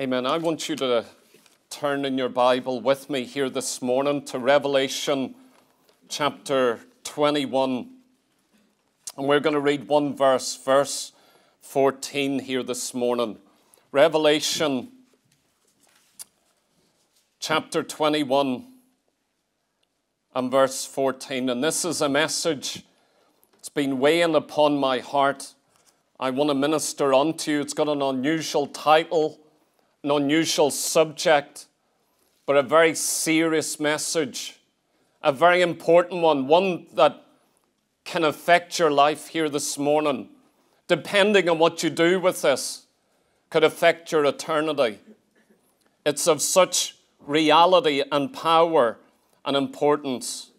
Amen. I want you to turn in your Bible with me here this morning to Revelation chapter 21. And we're going to read one verse, verse 14 here this morning. Revelation chapter 21 and verse 14. And this is a message that's been weighing upon my heart. I want to minister unto you. It's got an unusual title an unusual subject, but a very serious message, a very important one, one that can affect your life here this morning. Depending on what you do with this, could affect your eternity. It's of such reality and power and importance.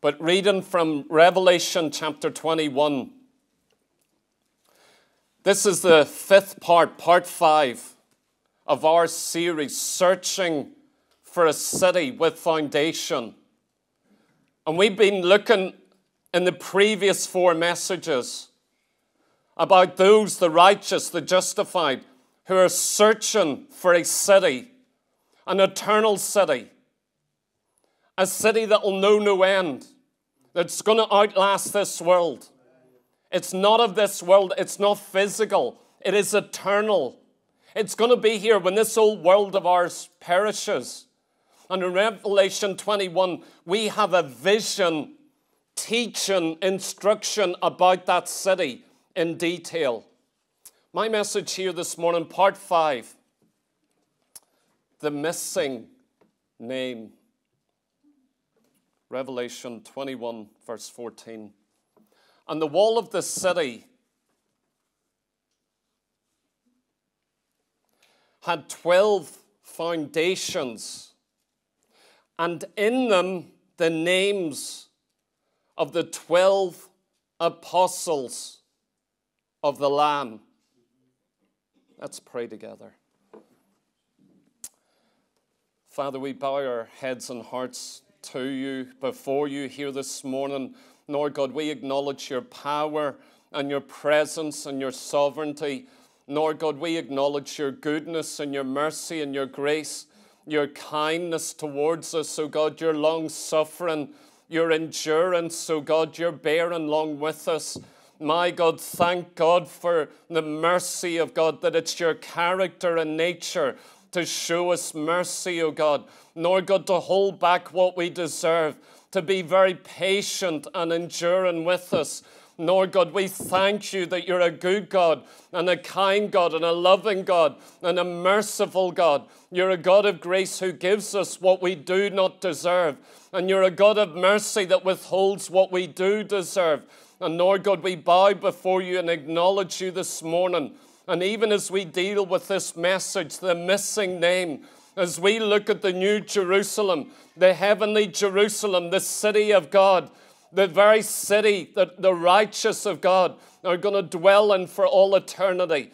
But reading from Revelation chapter 21, this is the fifth part, part five of our series, Searching for a City with Foundation. And we've been looking in the previous four messages about those, the righteous, the justified, who are searching for a city, an eternal city, a city that will know no end, that's going to outlast this world. It's not of this world, it's not physical, it is eternal. It's going to be here when this old world of ours perishes. And in Revelation 21, we have a vision, teaching, instruction about that city in detail. My message here this morning, part five the missing name. Revelation 21, verse 14. And the wall of the city had 12 foundations, and in them the names of the 12 apostles of the Lamb. Let's pray together. Father, we bow our heads and hearts to you, before you here this morning. Lord God, we acknowledge your power and your presence and your sovereignty. Lord God, we acknowledge your goodness and your mercy and your grace, your kindness towards us, oh God, your long suffering, your endurance, oh God, your bearing long with us. My God, thank God for the mercy of God, that it's your character and nature to show us mercy, O God. nor God, to hold back what we deserve, to be very patient and enduring with us. Lord God, we thank you that you're a good God and a kind God and a loving God and a merciful God. You're a God of grace who gives us what we do not deserve. And you're a God of mercy that withholds what we do deserve. And Lord God, we bow before you and acknowledge you this morning. And even as we deal with this message, the missing name, as we look at the new Jerusalem, the heavenly Jerusalem, the city of God, the very city that the righteous of God are going to dwell in for all eternity.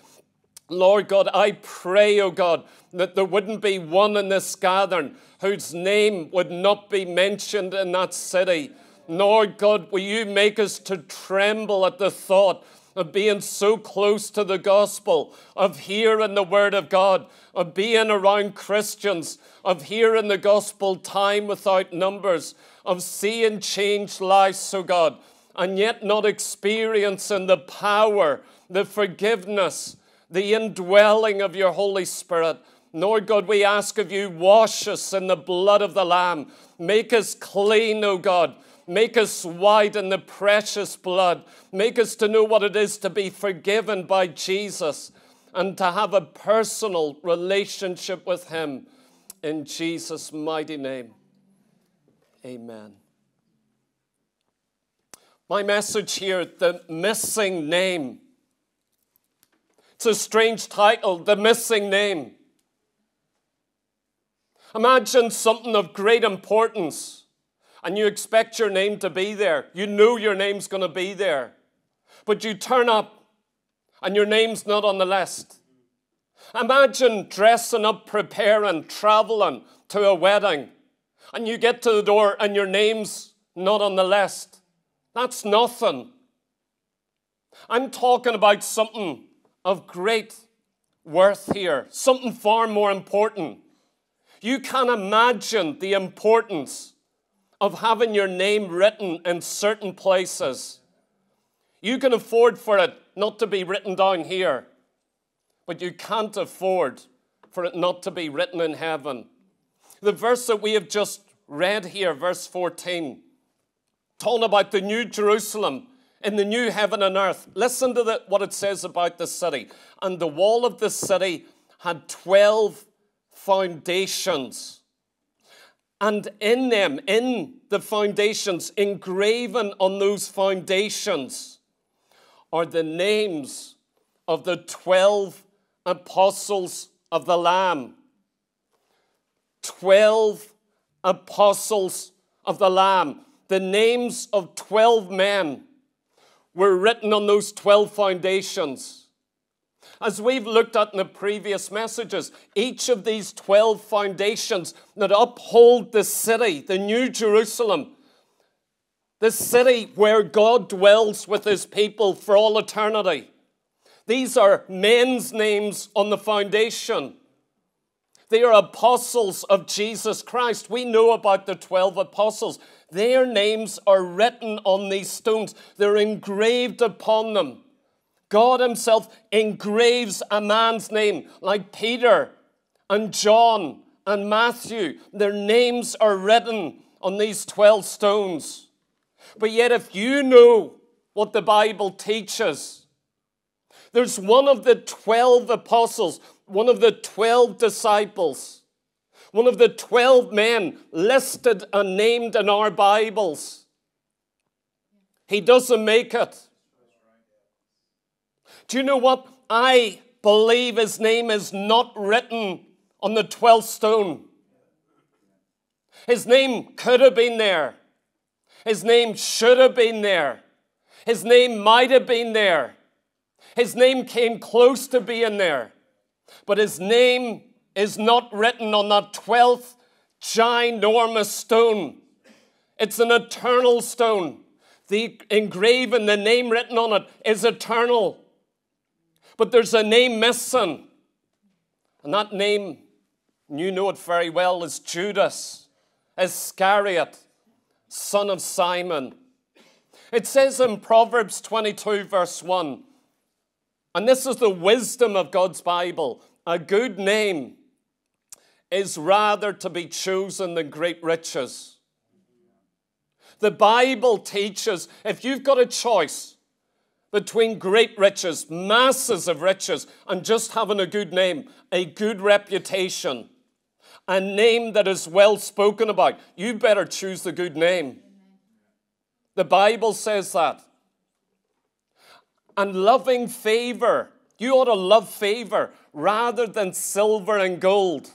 Lord God, I pray, oh God, that there wouldn't be one in this gathering whose name would not be mentioned in that city. Lord God, will you make us to tremble at the thought of being so close to the gospel, of hearing the word of God, of being around Christians, of hearing the gospel time without numbers, of seeing changed lives, so God, and yet not experiencing the power, the forgiveness, the indwelling of your Holy Spirit. Lord God, we ask of you, wash us in the blood of the Lamb. Make us clean, O God. Make us white in the precious blood. Make us to know what it is to be forgiven by Jesus and to have a personal relationship with Him. In Jesus' mighty name. Amen. My message here the missing name. It's a strange title, The Missing Name. Imagine something of great importance and you expect your name to be there. You know your name's going to be there. But you turn up and your name's not on the list. Imagine dressing up, preparing, traveling to a wedding, and you get to the door and your name's not on the list. That's nothing. I'm talking about something of great worth here, something far more important. You can't imagine the importance of having your name written in certain places. You can afford for it not to be written down here, but you can't afford for it not to be written in heaven. The verse that we have just read here, verse 14, talking about the new Jerusalem in the new heaven and earth. Listen to the, what it says about the city. And the wall of the city had 12 foundations. And in them, in the foundations, engraven on those foundations, are the names of the 12 apostles of the Lamb. 12 apostles of the Lamb. The names of 12 men were written on those 12 foundations. As we've looked at in the previous messages, each of these 12 foundations that uphold the city, the New Jerusalem, the city where God dwells with his people for all eternity. These are men's names on the foundation. They are apostles of Jesus Christ. We know about the 12 apostles. Their names are written on these stones, they're engraved upon them. God Himself engraves a man's name, like Peter and John and Matthew. Their names are written on these 12 stones. But yet, if you know what the Bible teaches, there's one of the 12 apostles, one of the 12 disciples, one of the 12 men listed and named in our Bibles. He doesn't make it. Do you know what? I believe his name is not written on the 12th stone. His name could have been there. His name should have been there. His name might have been there. His name came close to being there. But his name is not written on that 12th ginormous stone. It's an eternal stone. The engraving, the name written on it is eternal. But there's a name missing. And that name, you know it very well, is Judas Iscariot, son of Simon. It says in Proverbs 22, verse 1, and this is the wisdom of God's Bible a good name is rather to be chosen than great riches. The Bible teaches if you've got a choice, between great riches, masses of riches, and just having a good name, a good reputation, a name that is well spoken about. You better choose the good name. The Bible says that. And loving favor. You ought to love favor rather than silver and gold.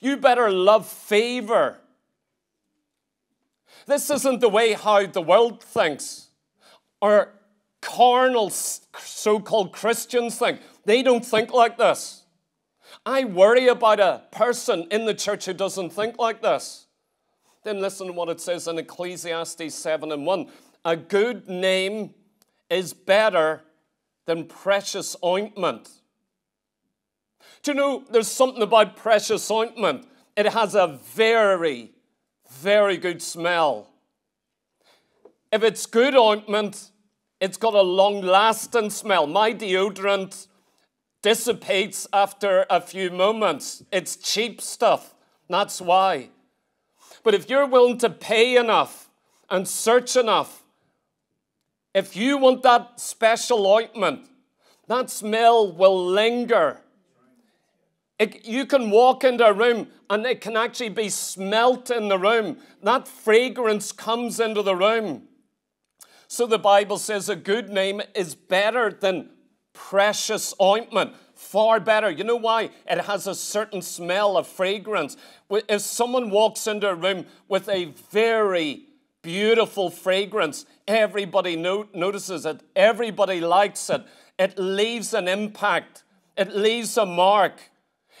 You better love favor. This isn't the way how the world thinks or carnal so called Christians think. They don't think like this. I worry about a person in the church who doesn't think like this. Then listen to what it says in Ecclesiastes 7 and 1. A good name is better than precious ointment. Do you know there's something about precious ointment? It has a very, very good smell. If it's good ointment, it's got a long lasting smell. My deodorant dissipates after a few moments. It's cheap stuff. That's why. But if you're willing to pay enough and search enough, if you want that special ointment, that smell will linger. It, you can walk into a room and it can actually be smelt in the room. That fragrance comes into the room. So the Bible says a good name is better than precious ointment. Far better. You know why? It has a certain smell of fragrance. If someone walks into a room with a very beautiful fragrance, everybody no- notices it, everybody likes it. It leaves an impact, it leaves a mark.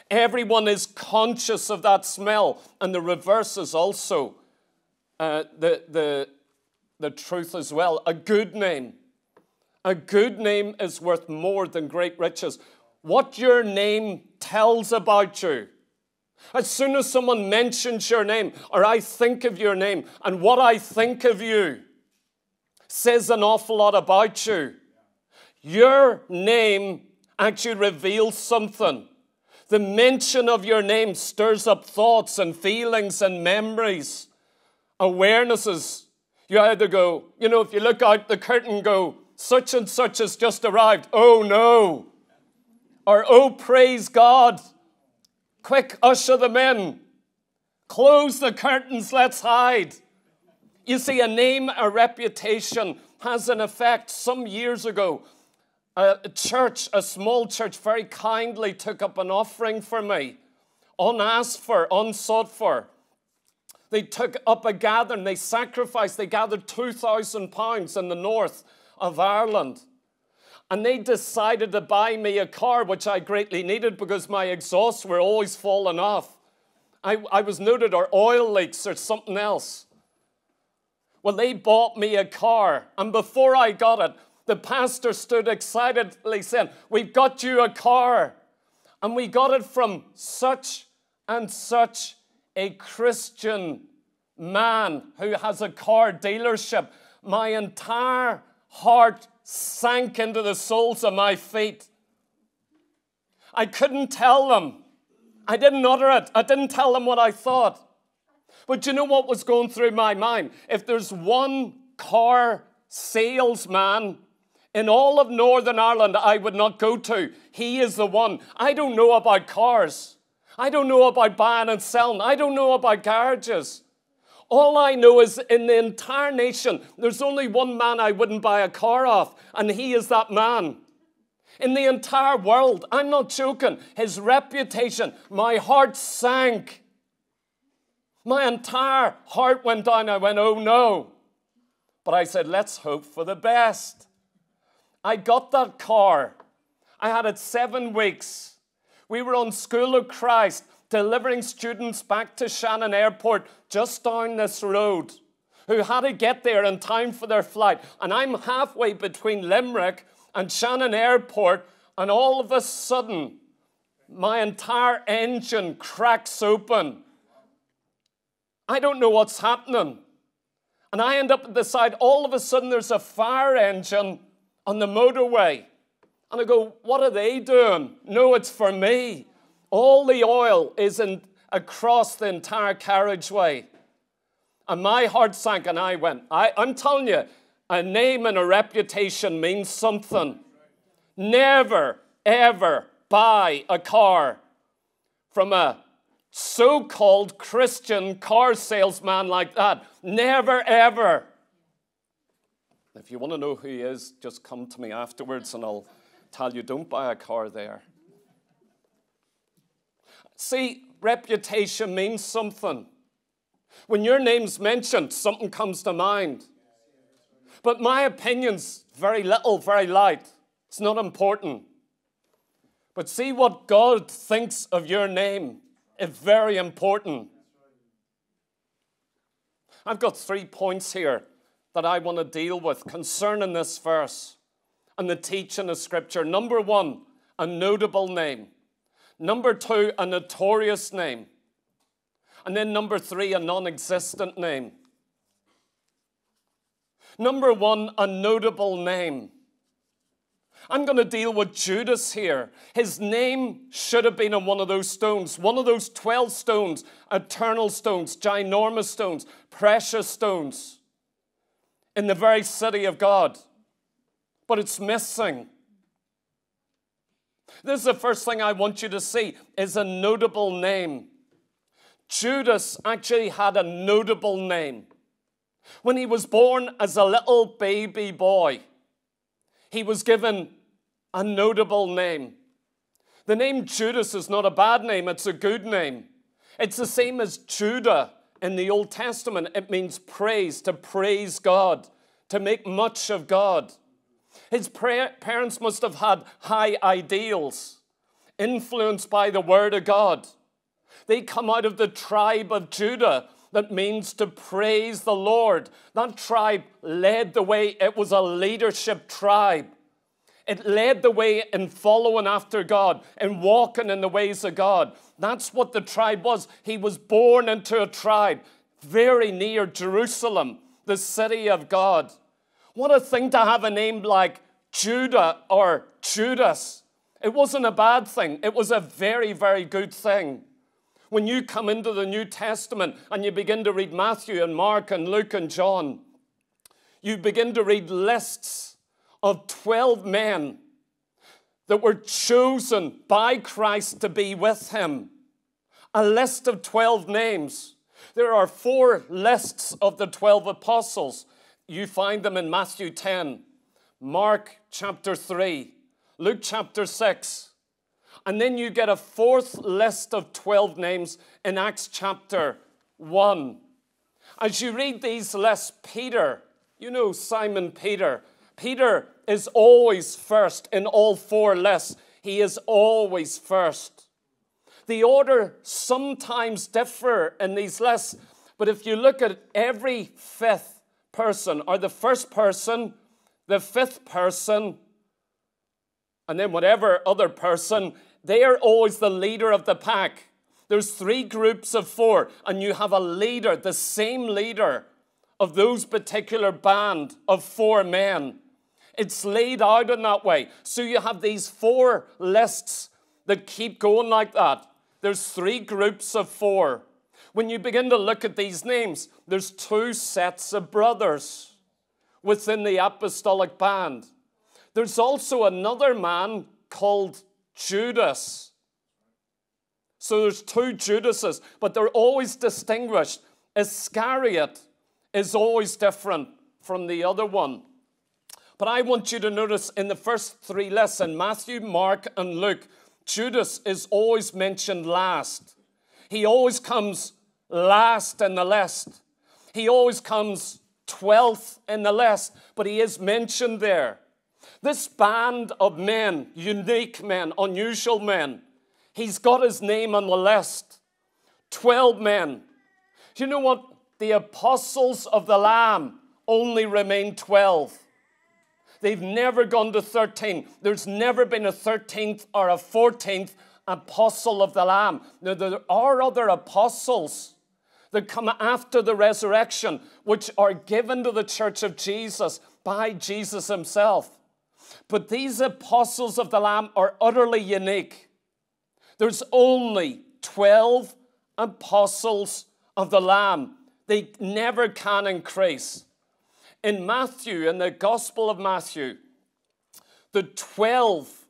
Everyone is conscious of that smell. And the reverse is also uh, the, the, the truth as well. A good name. A good name is worth more than great riches. what your name tells about you. As soon as someone mentions your name, or I think of your name, and what I think of you says an awful lot about you. Your name actually reveals something. The mention of your name stirs up thoughts and feelings and memories, awarenesses. You either go, you know, if you look out the curtain, go, such and such has just arrived. Oh no. Or, oh, praise God. Quick, usher them in. Close the curtains, let's hide. You see, a name, a reputation has an effect. Some years ago, a church, a small church, very kindly took up an offering for me, unasked for, unsought for. They took up a gathering, they sacrificed, they gathered 2,000 pounds in the north of Ireland. And they decided to buy me a car, which I greatly needed because my exhausts were always falling off. I, I was noted or oil leaks or something else. Well, they bought me a car, and before I got it, the pastor stood excitedly saying, We've got you a car. And we got it from such and such a Christian man who has a car dealership. My entire heart sank into the soles of my feet. I couldn't tell them. I didn't utter it. I didn't tell them what I thought. But you know what was going through my mind? If there's one car salesman in all of Northern Ireland I would not go to. He is the one. I don't know about cars. I don't know about buying and selling. I don't know about garages. All I know is in the entire nation, there's only one man I wouldn't buy a car off, and he is that man. In the entire world, I'm not joking, his reputation, my heart sank. My entire heart went down. I went, oh no. But I said, let's hope for the best. I got that car. I had it seven weeks. We were on School of Christ delivering students back to Shannon Airport just down this road who had to get there in time for their flight. And I'm halfway between Limerick and Shannon Airport, and all of a sudden, my entire engine cracks open. I don't know what's happening. And I end up at the side, all of a sudden, there's a fire engine on the motorway. And I go, What are they doing? No, it's for me. All the oil is in, across the entire carriageway. And my heart sank, and I went, I, I'm telling you, a name and a reputation means something. Never, ever buy a car from a so called Christian car salesman like that. Never, ever. If you want to know who he is, just come to me afterwards and I'll tell you don't buy a car there. See, reputation means something. When your name's mentioned, something comes to mind. But my opinion's very little, very light. It's not important. But see what God thinks of your name is very important. I've got three points here that I want to deal with concerning this verse and the teaching of Scripture. Number one, a notable name. Number two, a notorious name. And then number three, a non existent name. Number one, a notable name. I'm going to deal with Judas here. His name should have been on one of those stones, one of those 12 stones, eternal stones, ginormous stones, precious stones in the very city of God, but it's missing. This is the first thing I want you to see is a notable name. Judas actually had a notable name. When he was born as a little baby boy, he was given a notable name. The name Judas is not a bad name, it's a good name. It's the same as Judah in the Old Testament, it means praise, to praise God, to make much of God. His parents must have had high ideals, influenced by the Word of God. They come out of the tribe of Judah, that means to praise the Lord. That tribe led the way, it was a leadership tribe. It led the way in following after God and walking in the ways of God. That's what the tribe was. He was born into a tribe very near Jerusalem, the city of God. What a thing to have a name like Judah or Judas. It wasn't a bad thing, it was a very, very good thing. When you come into the New Testament and you begin to read Matthew and Mark and Luke and John, you begin to read lists of 12 men that were chosen by Christ to be with him. A list of 12 names. There are four lists of the 12 apostles. You find them in Matthew 10, Mark chapter 3, Luke chapter 6. And then you get a fourth list of 12 names in Acts chapter 1. As you read these lists, Peter, you know Simon Peter, Peter is always first in all four lists. He is always first. The order sometimes differ in these lists, but if you look at every fifth person, or the first person, the fifth person, and then whatever other person, they are always the leader of the pack. There's three groups of four, and you have a leader, the same leader of those particular band of four men. It's laid out in that way. So you have these four lists that keep going like that. There's three groups of four. When you begin to look at these names, there's two sets of brothers within the apostolic band. There's also another man called Judas. So there's two Judases, but they're always distinguished. Iscariot is always different from the other one. But I want you to notice in the first three lists, in Matthew, Mark, and Luke, Judas is always mentioned last. He always comes last in the list. He always comes 12th in the list, but he is mentioned there. This band of men, unique men, unusual men, he's got his name on the list. 12 men. Do you know what? The apostles of the Lamb only remain 12. They've never gone to 13. There's never been a 13th or a 14th apostle of the Lamb. Now, there are other apostles that come after the resurrection, which are given to the church of Jesus by Jesus himself. But these apostles of the Lamb are utterly unique. There's only 12 apostles of the Lamb. They never can increase. In Matthew, in the Gospel of Matthew, the 12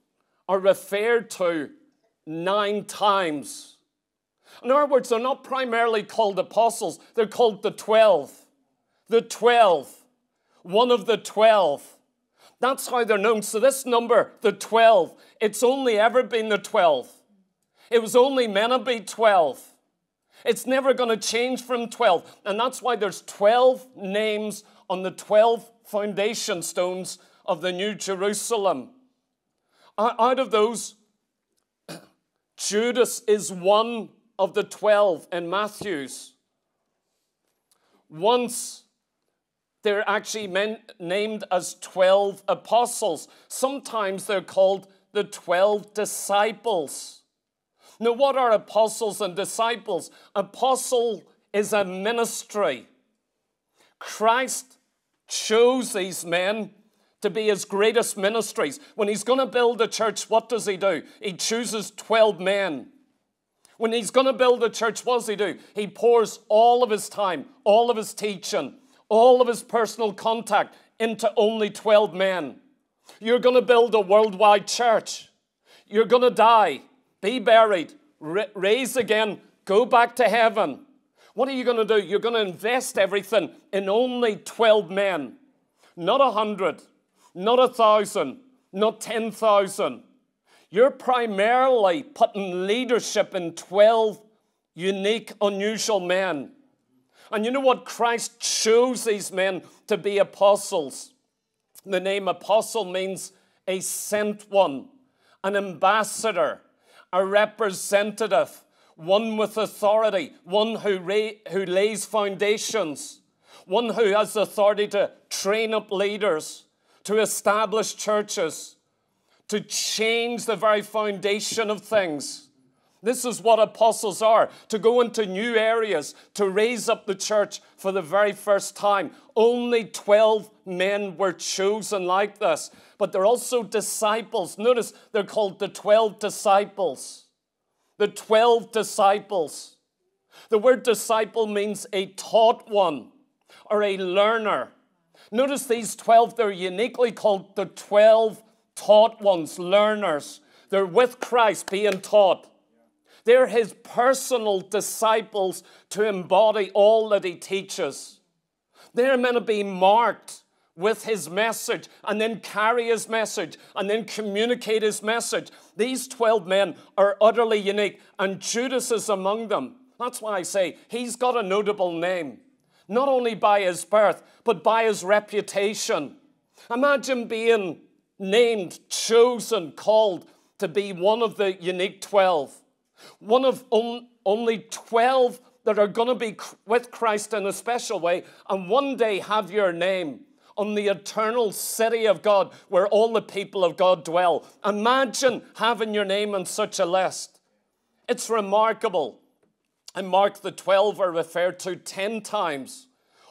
are referred to nine times. In other words, they're not primarily called apostles, they're called the 12. The 12. One of the 12. That's how they're known. So, this number, the 12, it's only ever been the 12. It was only meant to be 12. It's never going to change from 12. And that's why there's 12 names on the 12 foundation stones of the New Jerusalem. Out of those, Judas is one of the 12 in Matthew's. Once they're actually men, named as 12 apostles. Sometimes they're called the 12 disciples. Now, what are apostles and disciples? Apostle is a ministry. Christ chose these men to be his greatest ministries. When he's going to build a church, what does he do? He chooses 12 men. When he's going to build a church, what does he do? He pours all of his time, all of his teaching, all of his personal contact into only 12 men. You're going to build a worldwide church. You're going to die, be buried, raise again, go back to heaven. What are you going to do? You're going to invest everything in only 12 men, not a hundred, not a thousand, not 10,000. You're primarily putting leadership in 12 unique, unusual men. And you know what? Christ chose these men to be apostles. The name apostle means a sent one, an ambassador, a representative one with authority, one who, who lays foundations, one who has authority to train up leaders, to establish churches, to change the very foundation of things. This is what apostles are to go into new areas, to raise up the church for the very first time. Only 12 men were chosen like this, but they're also disciples. Notice they're called the 12 disciples. The 12 disciples. The word disciple means a taught one or a learner. Notice these 12, they're uniquely called the 12 taught ones, learners. They're with Christ being taught. They're his personal disciples to embody all that he teaches. They're meant to be marked with his message and then carry his message and then communicate his message. These 12 men are utterly unique, and Judas is among them. That's why I say he's got a notable name, not only by his birth, but by his reputation. Imagine being named, chosen, called to be one of the unique 12 one of only 12 that are going to be with Christ in a special way, and one day have your name on the eternal city of God where all the people of God dwell. Imagine having your name on such a list. It's remarkable. And Mark the 12 are referred to 10 times,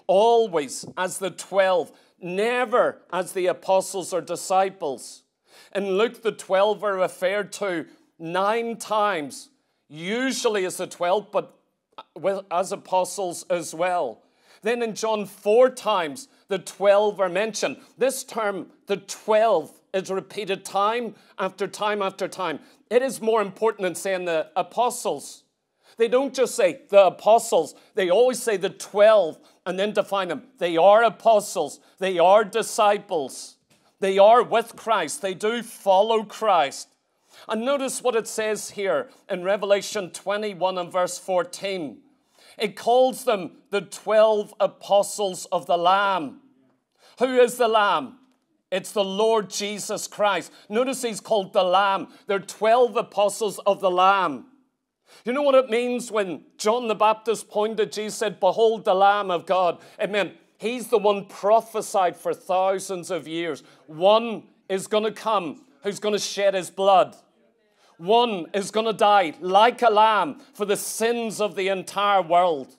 always as the 12, never as the apostles or disciples. In Luke, the 12 are referred to nine times usually as the 12, but as apostles as well. Then in John, four times the 12 are mentioned. This term, the 12, is repeated time after time after time. It is more important than saying the apostles. They don't just say the apostles, they always say the 12 and then define them. They are apostles, they are disciples, they are with Christ, they do follow Christ. And notice what it says here in Revelation 21 and verse 14. It calls them the 12 apostles of the Lamb. Who is the Lamb? It's the Lord Jesus Christ. Notice he's called the Lamb. They're 12 apostles of the Lamb. You know what it means when John the Baptist pointed Jesus said, Behold the Lamb of God? It meant he's the one prophesied for thousands of years. One is going to come who's going to shed his blood. One is going to die like a lamb for the sins of the entire world.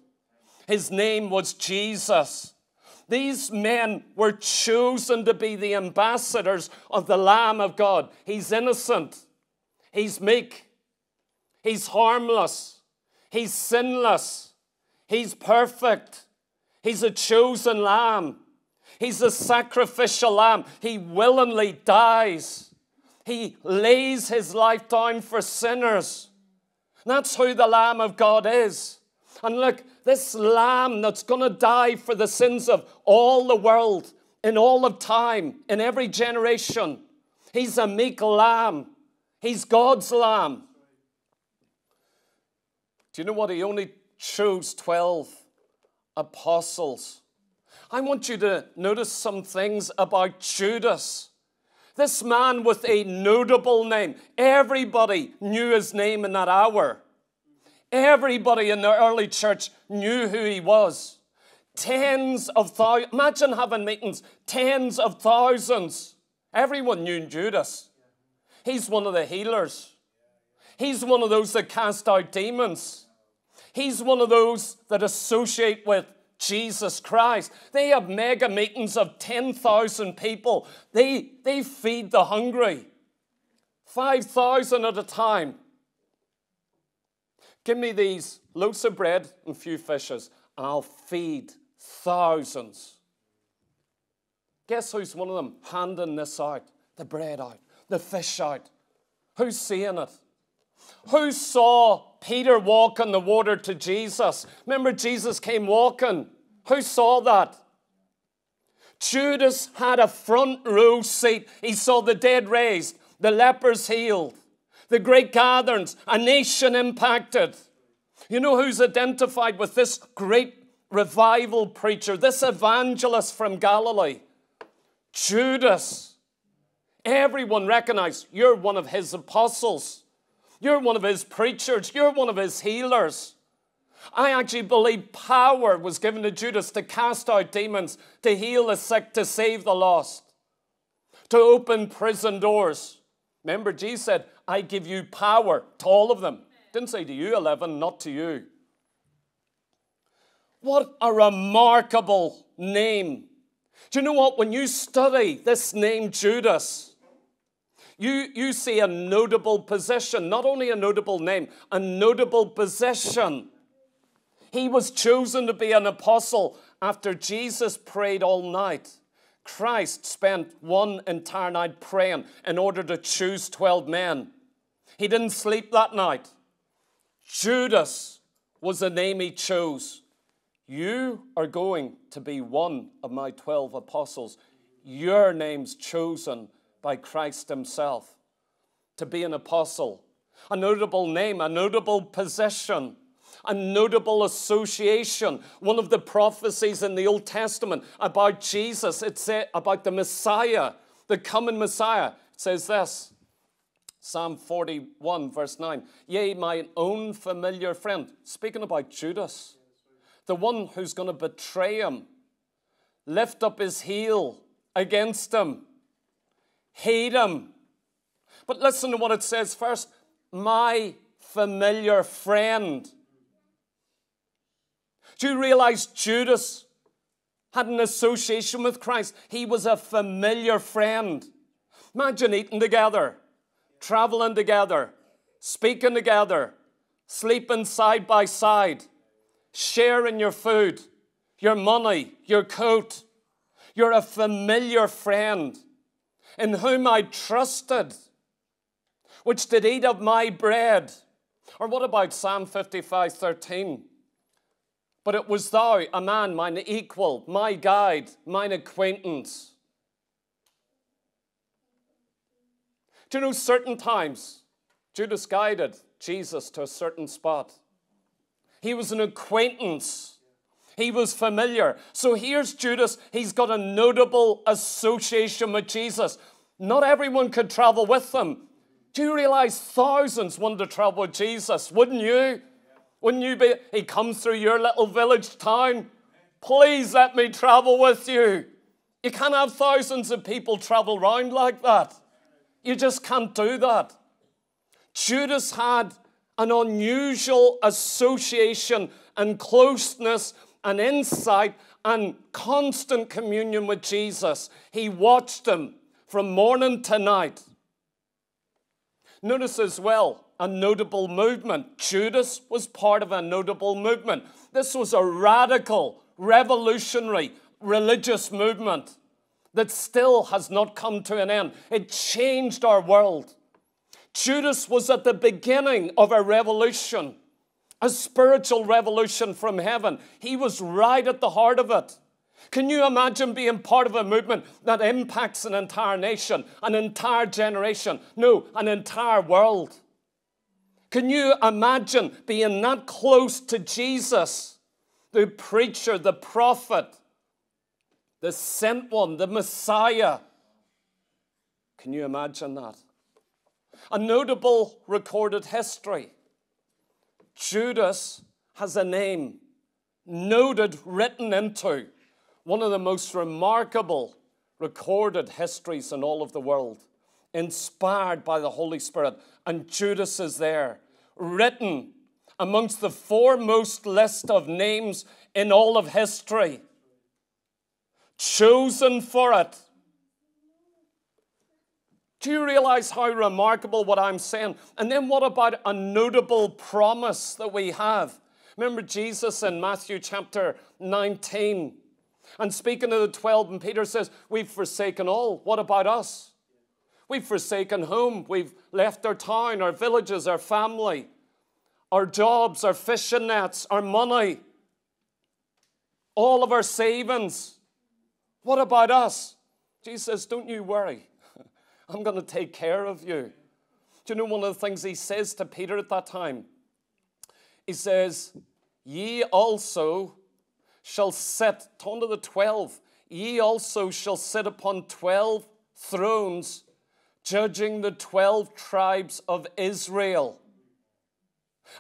His name was Jesus. These men were chosen to be the ambassadors of the Lamb of God. He's innocent. He's meek. He's harmless. He's sinless. He's perfect. He's a chosen lamb. He's a sacrificial lamb. He willingly dies. He lays his life down for sinners. That's who the Lamb of God is. And look, this Lamb that's going to die for the sins of all the world, in all of time, in every generation, he's a meek Lamb. He's God's Lamb. Do you know what? He only chose 12 apostles. I want you to notice some things about Judas. This man with a notable name. Everybody knew his name in that hour. Everybody in the early church knew who he was. Tens of thousands. Imagine having meetings, tens of thousands. Everyone knew Judas. He's one of the healers. He's one of those that cast out demons. He's one of those that associate with Jesus Christ. They have mega meetings of 10,000 people. They, they feed the hungry. 5,000 at a time. Give me these loaves of bread and few fishes, and I'll feed thousands. Guess who's one of them handing this out? The bread out, the fish out. Who's seeing it? Who saw Peter walk on the water to Jesus? Remember, Jesus came walking. Who saw that? Judas had a front row seat. He saw the dead raised, the lepers healed, the great gatherings, a nation impacted. You know who's identified with this great revival preacher, this evangelist from Galilee? Judas. Everyone recognized you're one of his apostles. You're one of his preachers. You're one of his healers. I actually believe power was given to Judas to cast out demons, to heal the sick, to save the lost, to open prison doors. Remember, Jesus said, I give you power to all of them. Didn't say to you, 11, not to you. What a remarkable name. Do you know what? When you study this name, Judas, you, you see a notable position, not only a notable name, a notable position. He was chosen to be an apostle after Jesus prayed all night. Christ spent one entire night praying in order to choose 12 men. He didn't sleep that night. Judas was the name he chose. You are going to be one of my 12 apostles. Your name's chosen by Christ Himself to be an apostle. A notable name, a notable position a notable association. One of the prophecies in the Old Testament about Jesus, it said about the Messiah, the coming Messiah. It says this Psalm 41, verse 9. Yea, my own familiar friend, speaking about Judas, the one who's going to betray him, lift up his heel against him, hate him. But listen to what it says first my familiar friend. Do you realize Judas had an association with Christ? He was a familiar friend. Imagine eating together, traveling together, speaking together, sleeping side by side, sharing your food, your money, your coat. You're a familiar friend in whom I trusted, which did eat of my bread. Or what about Psalm 55 13? But it was thou, a man, mine equal, my guide, mine acquaintance. Do you know certain times Judas guided Jesus to a certain spot? He was an acquaintance. He was familiar. So here's Judas. He's got a notable association with Jesus. Not everyone could travel with him. Do you realize thousands wanted to travel with Jesus? Wouldn't you? Wouldn't you be? He comes through your little village town. Please let me travel with you. You can't have thousands of people travel around like that. You just can't do that. Judas had an unusual association and closeness and insight and constant communion with Jesus. He watched him from morning to night. Notice as well, a notable movement. Judas was part of a notable movement. This was a radical, revolutionary religious movement that still has not come to an end. It changed our world. Judas was at the beginning of a revolution, a spiritual revolution from heaven. He was right at the heart of it. Can you imagine being part of a movement that impacts an entire nation, an entire generation? No, an entire world. Can you imagine being that close to Jesus, the preacher, the prophet, the sent one, the Messiah? Can you imagine that? A notable recorded history. Judas has a name noted, written into one of the most remarkable recorded histories in all of the world, inspired by the Holy Spirit. And Judas is there written amongst the foremost list of names in all of history, chosen for it. Do you realize how remarkable what I'm saying? And then what about a notable promise that we have? Remember Jesus in Matthew chapter 19 and speaking to the 12, and Peter says, We've forsaken all. What about us? We've forsaken home. We've left our town, our villages, our family, our jobs, our fishing nets, our money, all of our savings. What about us? Jesus says, Don't you worry. I'm going to take care of you. Do you know one of the things he says to Peter at that time? He says, Ye also shall sit, turn to the 12, ye also shall sit upon 12 thrones judging the 12 tribes of Israel.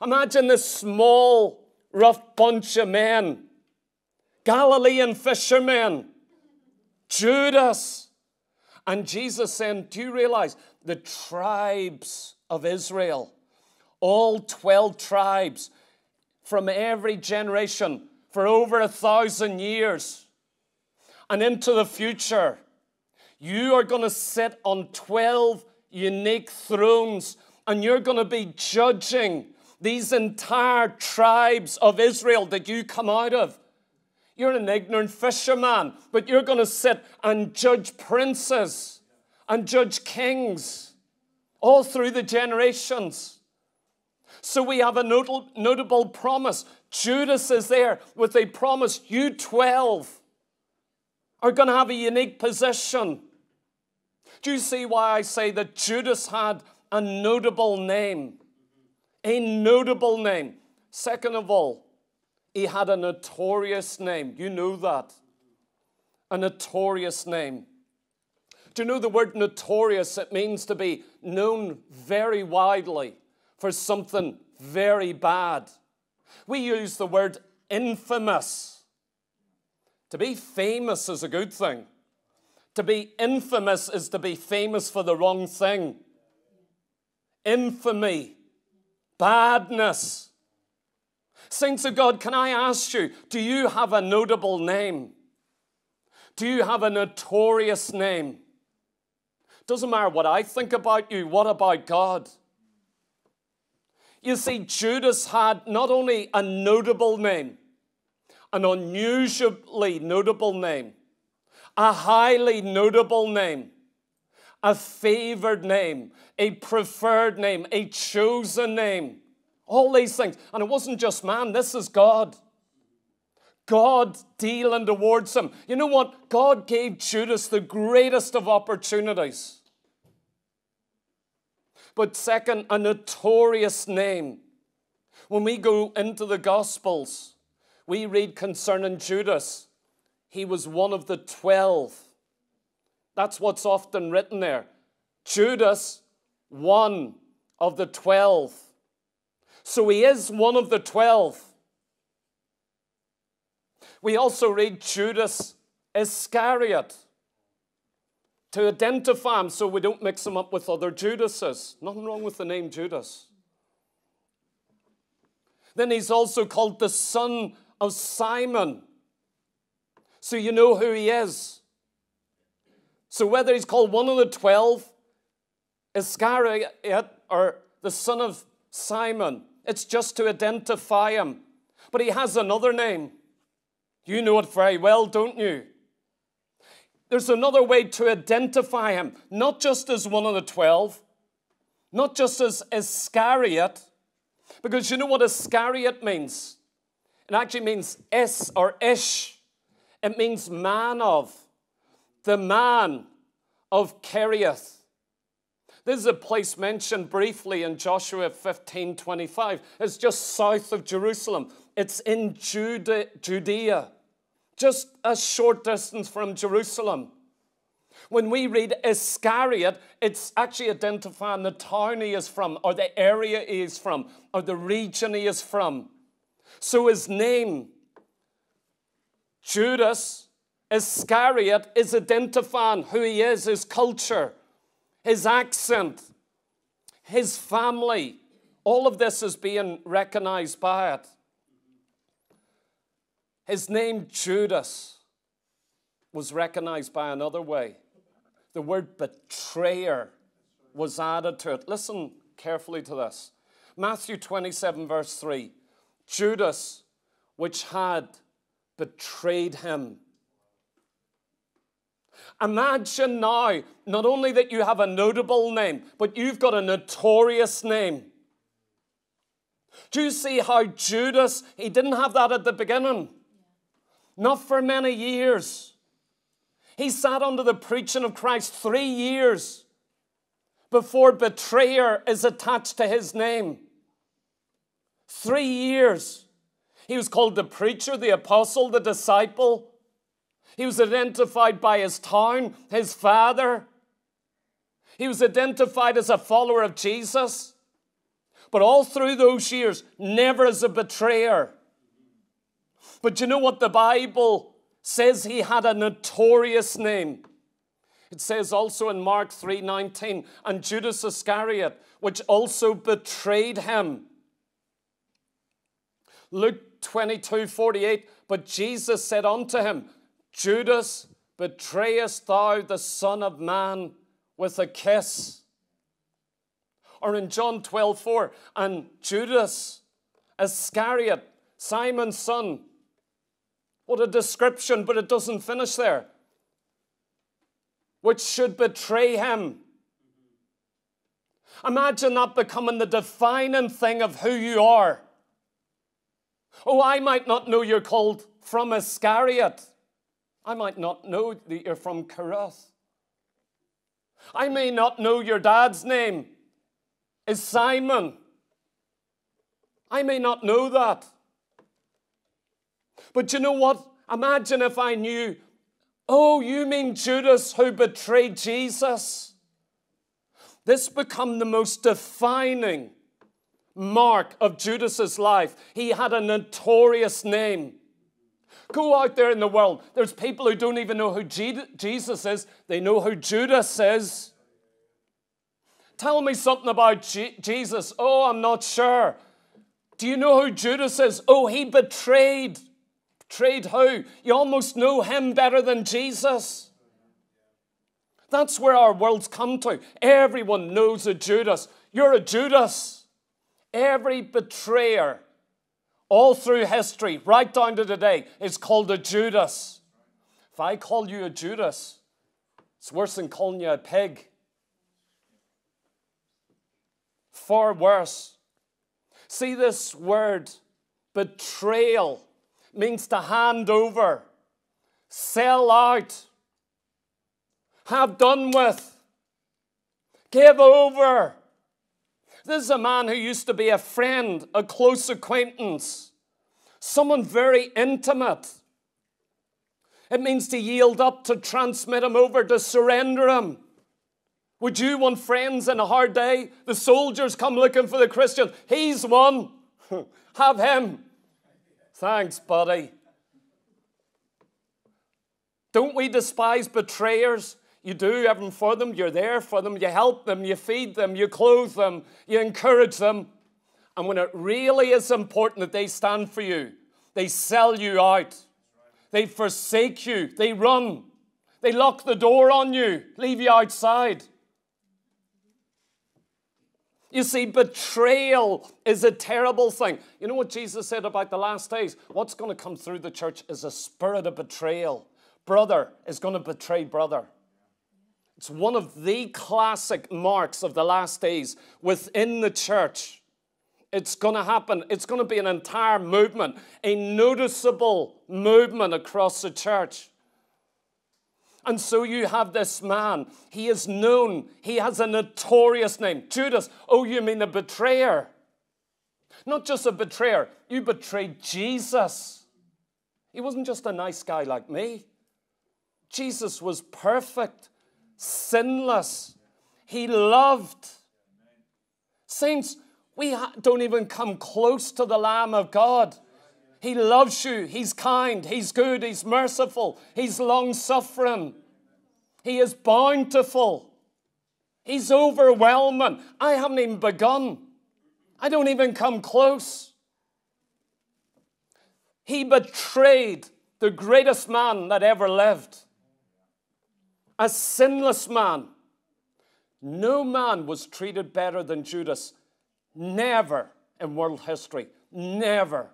Imagine this small, rough bunch of men, Galilean fishermen, Judas, And Jesus saying, Do you realize the tribes of Israel, all 12 tribes from every generation for over a thousand years and into the future, you are going to sit on 12 unique thrones and you're going to be judging these entire tribes of Israel that you come out of. You're an ignorant fisherman, but you're going to sit and judge princes and judge kings all through the generations. So we have a notable, notable promise. Judas is there with a promise. You 12 are going to have a unique position. Do you see why I say that Judas had a notable name? A notable name. Second of all, he had a notorious name. You know that. A notorious name. Do you know the word notorious? It means to be known very widely for something very bad. We use the word infamous. To be famous is a good thing. To be infamous is to be famous for the wrong thing. Infamy, badness, Saints of God, can I ask you, do you have a notable name? Do you have a notorious name? Doesn't matter what I think about you, what about God? You see, Judas had not only a notable name, an unusually notable name, a highly notable name, a favored name, a preferred name, a chosen name. All these things. And it wasn't just man, this is God. God dealing towards him. You know what? God gave Judas the greatest of opportunities. But second, a notorious name. When we go into the Gospels, we read concerning Judas, he was one of the twelve. That's what's often written there. Judas, one of the twelve. So he is one of the twelve. We also read Judas Iscariot to identify him so we don't mix him up with other Judases. Nothing wrong with the name Judas. Then he's also called the son of Simon. So you know who he is. So whether he's called one of the twelve, Iscariot, or the son of Simon, it's just to identify him. But he has another name. You know it very well, don't you? There's another way to identify him, not just as one of the twelve, not just as Iscariot, because you know what Iscariot means? It actually means is or ish. It means man of, the man of Kerioth. This is a place mentioned briefly in Joshua 15 25. It's just south of Jerusalem. It's in Judea, just a short distance from Jerusalem. When we read Iscariot, it's actually identifying the town he is from, or the area he is from, or the region he is from. So his name, Judas Iscariot, is identifying who he is, his culture, his accent, his family. All of this is being recognized by it. His name, Judas, was recognized by another way. The word betrayer was added to it. Listen carefully to this. Matthew 27, verse 3 Judas, which had betrayed him. Imagine now, not only that you have a notable name, but you've got a notorious name. Do you see how Judas, he didn't have that at the beginning? Not for many years. He sat under the preaching of Christ three years before betrayer is attached to his name. Three years. He was called the preacher, the apostle, the disciple. He was identified by his town, his father. He was identified as a follower of Jesus. But all through those years, never as a betrayer. But you know what the Bible says he had a notorious name? It says also in Mark 3:19, and Judas Iscariot, which also betrayed him. Luke 22, 48, but Jesus said unto him, Judas, betrayest thou the Son of Man with a kiss? Or in John 12, 4, and Judas Iscariot, Simon's son. What a description, but it doesn't finish there. Which should betray him. Imagine that becoming the defining thing of who you are. Oh, I might not know you're called from Iscariot. I might not know that you're from Korath. I may not know your dad's name is Simon. I may not know that. But you know what? Imagine if I knew, oh, you mean Judas who betrayed Jesus? This become the most defining mark of Judas's life. He had a notorious name. Go out there in the world. There's people who don't even know who Jesus is. They know who Judas is. Tell me something about Jesus. Oh, I'm not sure. Do you know who Judas is? Oh, he betrayed. Betrayed who? You almost know him better than Jesus. That's where our world's come to. Everyone knows a Judas. You're a Judas. Every betrayer, all through history, right down to today, is called a Judas. If I call you a Judas, it's worse than calling you a pig. Far worse. See this word, betrayal, means to hand over, sell out, have done with, give over. This is a man who used to be a friend, a close acquaintance, someone very intimate. It means to yield up, to transmit him over, to surrender him. Would you want friends in a hard day? The soldiers come looking for the Christian. He's one. Have him. Thanks, buddy. Don't we despise betrayers? You do everything for them. You're there for them. You help them. You feed them. You clothe them. You encourage them. And when it really is important that they stand for you, they sell you out. They forsake you. They run. They lock the door on you, leave you outside. You see, betrayal is a terrible thing. You know what Jesus said about the last days? What's going to come through the church is a spirit of betrayal. Brother is going to betray brother. It's one of the classic marks of the last days within the church. It's going to happen. It's going to be an entire movement, a noticeable movement across the church. And so you have this man. He is known. He has a notorious name. Judas. Oh, you mean a betrayer? Not just a betrayer. You betrayed Jesus. He wasn't just a nice guy like me. Jesus was perfect, sinless. He loved. Saints, we don't even come close to the Lamb of God. He loves you. He's kind. He's good. He's merciful. He's long suffering. He is bountiful. He's overwhelming. I haven't even begun. I don't even come close. He betrayed the greatest man that ever lived. A sinless man. No man was treated better than Judas. Never in world history. Never.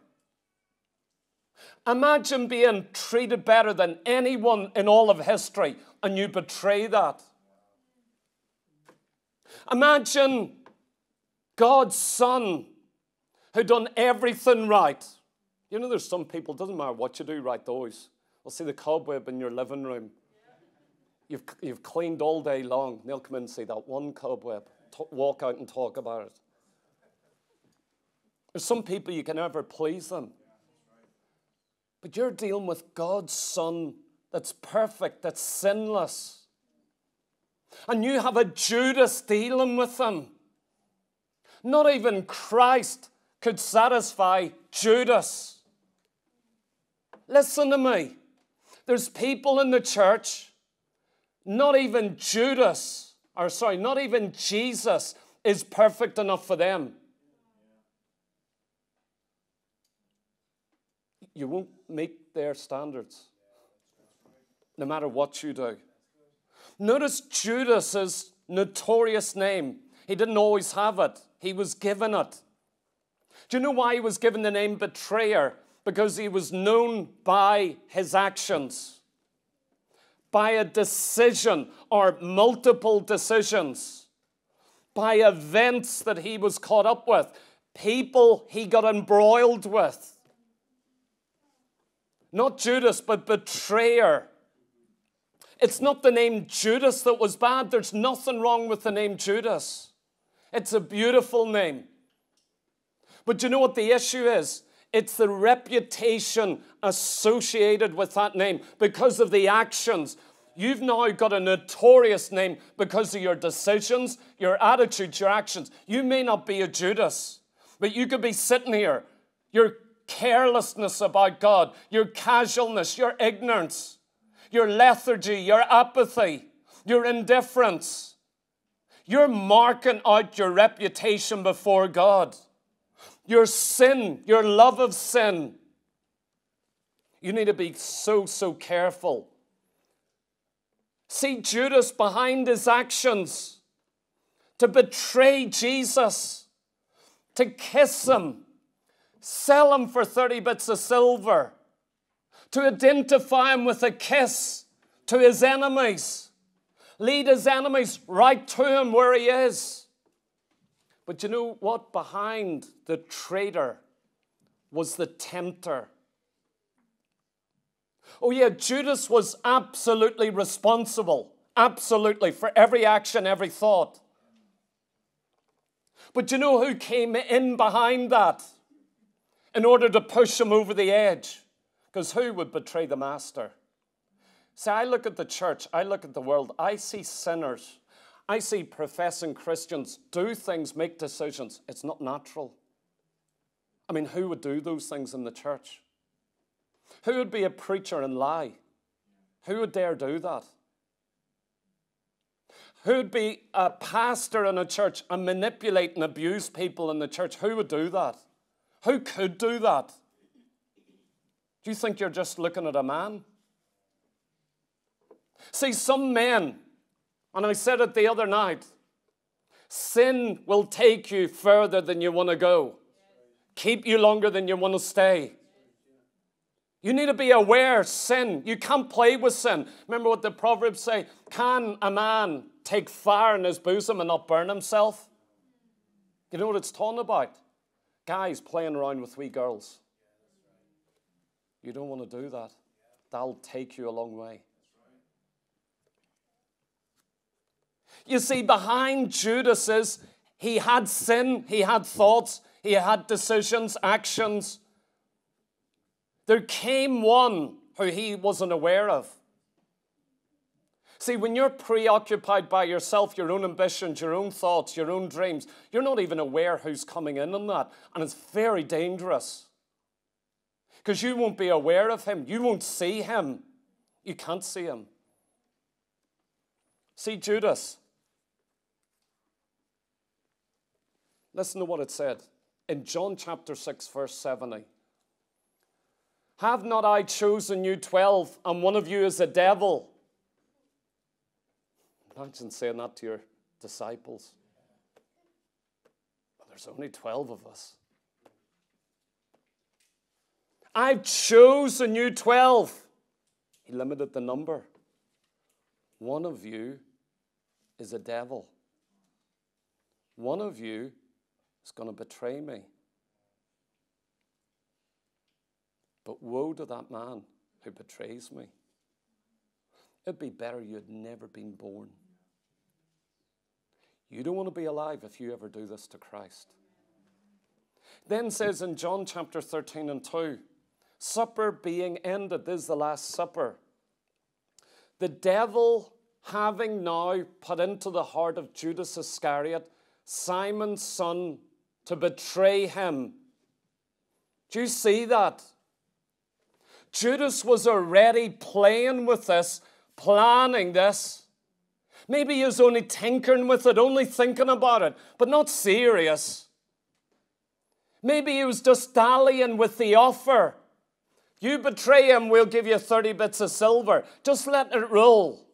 Imagine being treated better than anyone in all of history and you betray that. Imagine God's Son who done everything right. You know, there's some people, doesn't matter what you do right, always. I'll see the cobweb in your living room. You've, you've cleaned all day long. They'll come in and see that one cobweb. T- walk out and talk about it. There's some people you can never please them. But you're dealing with God's Son that's perfect, that's sinless. And you have a Judas dealing with him. Not even Christ could satisfy Judas. Listen to me. There's people in the church Not even Judas, or sorry, not even Jesus is perfect enough for them. You won't meet their standards, no matter what you do. Notice Judas's notorious name. He didn't always have it, he was given it. Do you know why he was given the name betrayer? Because he was known by his actions, by a decision or multiple decisions, by events that he was caught up with, people he got embroiled with. Not Judas, but betrayer. It's not the name Judas that was bad. There's nothing wrong with the name Judas. It's a beautiful name. But you know what the issue is? It's the reputation associated with that name because of the actions. You've now got a notorious name because of your decisions, your attitudes, your actions. You may not be a Judas, but you could be sitting here. Your carelessness about God, your casualness, your ignorance, your lethargy, your apathy, your indifference. You're marking out your reputation before God your sin, your love of sin. You need to be so, so careful. See Judas behind his actions to betray Jesus, to kiss him, sell him for 30 bits of silver, to identify him with a kiss to his enemies, lead his enemies right to him where he is. But you know what? Behind the traitor was the tempter. Oh, yeah, Judas was absolutely responsible, absolutely, for every action, every thought. But you know who came in behind that in order to push him over the edge? Because who would betray the master? See, I look at the church, I look at the world, I see sinners I see professing Christians do things, make decisions. It's not natural. I mean, who would do those things in the church? Who would be a preacher and lie? Who would dare do that? Who'd be a pastor in a church and manipulate and abuse people in the church? Who would do that? Who could do that? Do you think you're just looking at a man? See, some men and I said it the other night sin will take you further than you want to go, keep you longer than you want to stay. You need to be aware sin. You can't play with sin. Remember what the Proverbs say? Can a man take fire in his bosom and not burn himself? You know what it's talking about? Guys playing around with wee girls. You don't want to do that. That'll take you a long way. You see, behind Judas is he had sin, he had thoughts, he had decisions, actions. There came one who he wasn't aware of. See, when you're preoccupied by yourself, your own ambitions, your own thoughts, your own dreams, you're not even aware who's coming in on that. And it's very dangerous. Because you won't be aware of him. You won't see him. You can't see him. See Judas. Listen to what it said in John chapter 6, verse 70. Have not I chosen you twelve, and one of you is a devil? Imagine saying that to your disciples. There's only 12 of us. I've chosen you 12. He limited the number. One of you is a devil. One of you is going to betray me. But woe to that man who betrays me. It'd be better you had never been born. You don't want to be alive if you ever do this to Christ. Then says in John chapter 13 and 2, supper being ended, this is the Last Supper. The devil having now put into the heart of Judas Iscariot, Simon's son, to betray him. Do you see that? Judas was already playing with this, planning this. Maybe he was only tinkering with it, only thinking about it, but not serious. Maybe he was just dallying with the offer. You betray him, we'll give you 30 bits of silver. Just let it roll.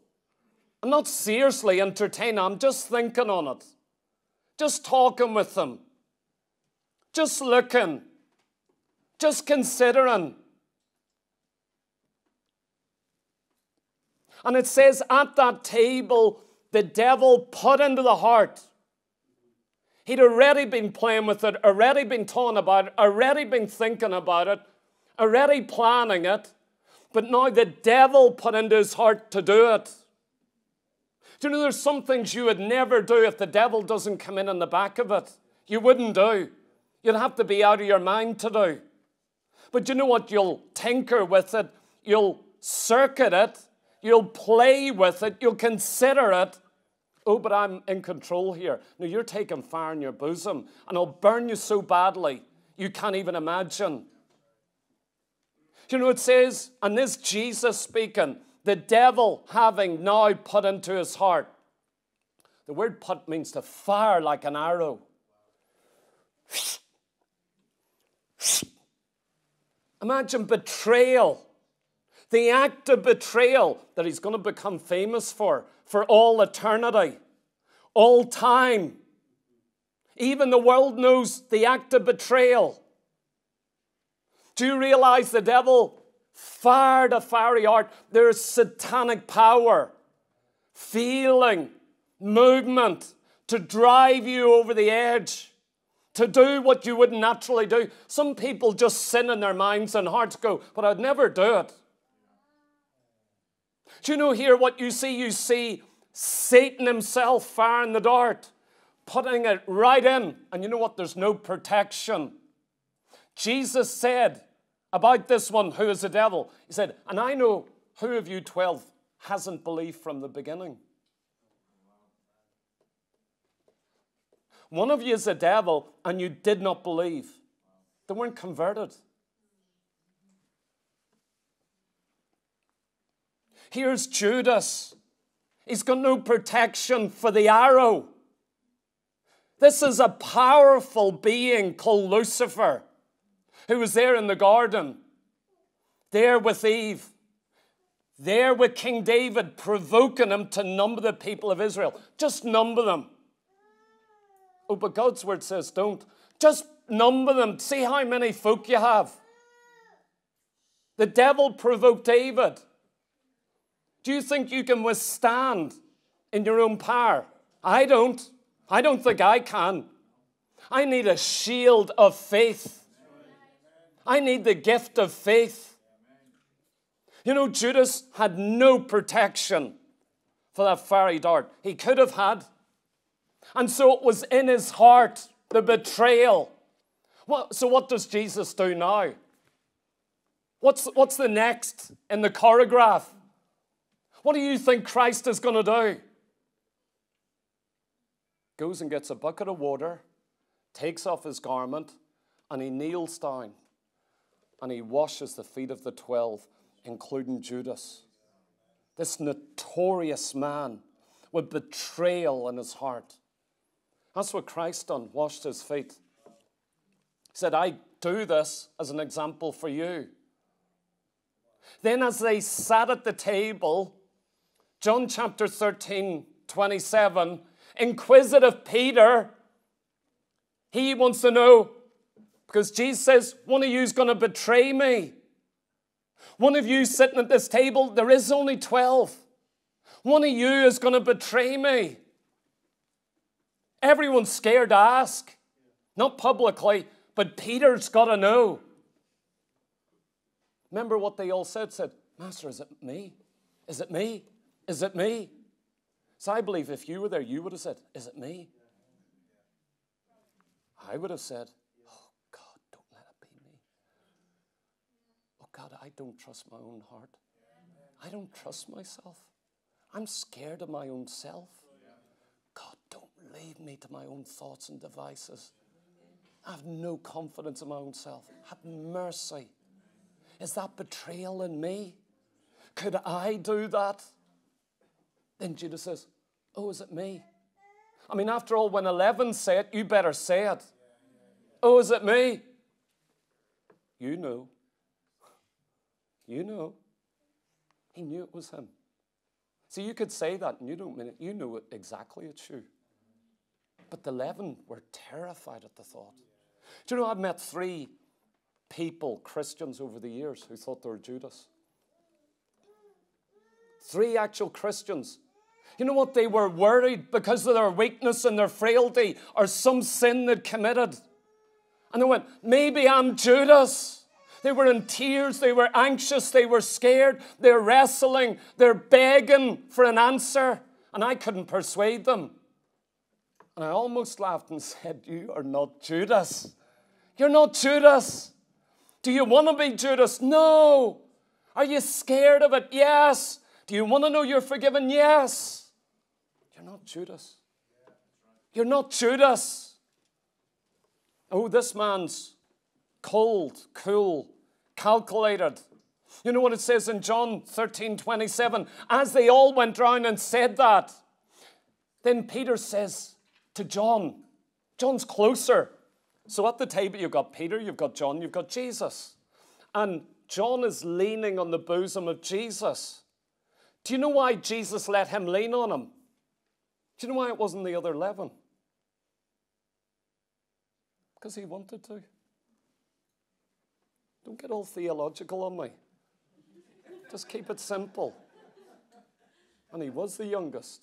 I'm not seriously entertaining, I'm just thinking on it. Just talking with them. Just looking. Just considering. And it says, at that table, the devil put into the heart. He'd already been playing with it, already been talking about it, already been thinking about it, already planning it. But now the devil put into his heart to do it. Do you know there's some things you would never do if the devil doesn't come in on the back of it? You wouldn't do. You'd have to be out of your mind to do. But you know what? You'll tinker with it, you'll circuit it, you'll play with it, you'll consider it. Oh, but I'm in control here. No, you're taking fire in your bosom, and it'll burn you so badly you can't even imagine. You know, it says, and this Jesus speaking, the devil having now put into his heart. The word put means to fire like an arrow. Imagine betrayal, the act of betrayal that he's going to become famous for, for all eternity, all time. Even the world knows the act of betrayal. Do you realize the devil fired a fiery art? There's satanic power, feeling, movement to drive you over the edge to do what you wouldn't naturally do. Some people just sin in their minds and hearts go, but I'd never do it. Do you know here what you see? You see Satan himself firing the dart, putting it right in. And you know what? There's no protection. Jesus said about this one who is the devil, He said, And I know who of you 12 hasn't believed from the beginning. One of you is a devil and you did not believe. They weren't converted. Here's Judas. He's got no protection for the arrow. This is a powerful being called Lucifer who was there in the garden, there with Eve, there with King David, provoking him to number the people of Israel. Just number them. Oh, but God's word says don't. Just number them. See how many folk you have. The devil provoked David. Do you think you can withstand in your own power? I don't. I don't think I can. I need a shield of faith. I need the gift of faith. You know, Judas had no protection for that fiery dart. He could have had. And so it was in his heart, the betrayal. Well, so what does Jesus do now? What's, what's the next in the choreograph? What do you think Christ is going to do? Goes and gets a bucket of water, takes off his garment, and he kneels down and he washes the feet of the twelve, including Judas. This notorious man with betrayal in his heart. That's what Christ done, washed his feet. He said, I do this as an example for you. Then, as they sat at the table, John chapter 13, 27, inquisitive Peter, he wants to know, because Jesus says, one of you is going to betray me. One of you sitting at this table, there is only 12. One of you is going to betray me. Everyone's scared to ask. Not publicly, but Peter's got to know. Remember what they all said? Said, Master, is it me? Is it me? Is it me? So I believe if you were there, you would have said, Is it me? I would have said, Oh God, don't let it be me. Oh God, I don't trust my own heart. I don't trust myself. I'm scared of my own self. Leave me to my own thoughts and devices. I have no confidence in my own self. Have mercy. Is that betrayal in me? Could I do that? Then Judas says, Oh, is it me? I mean, after all, when 11 say it, you better say it. Oh, is it me? You know. You know. He knew it was him. See, you could say that and you don't mean it. You know it exactly it's you. But the 11 were terrified at the thought. Do you know, I've met three people, Christians, over the years who thought they were Judas. Three actual Christians. You know what? They were worried because of their weakness and their frailty or some sin they'd committed. And they went, maybe I'm Judas. They were in tears, they were anxious, they were scared, they're wrestling, they're begging for an answer. And I couldn't persuade them. And I almost laughed and said, You are not Judas. You're not Judas. Do you want to be Judas? No. Are you scared of it? Yes. Do you want to know you're forgiven? Yes. You're not Judas. You're not Judas. Oh, this man's cold, cool, calculated. You know what it says in John 13 27? As they all went round and said that, then Peter says to John, John's closer. So at the table, you've got Peter, you've got John, you've got Jesus. And John is leaning on the bosom of Jesus. Do you know why Jesus let him lean on him? Do you know why it wasn't the other 11? Because he wanted to. Don't get all theological on me. Just keep it simple. And he was the youngest.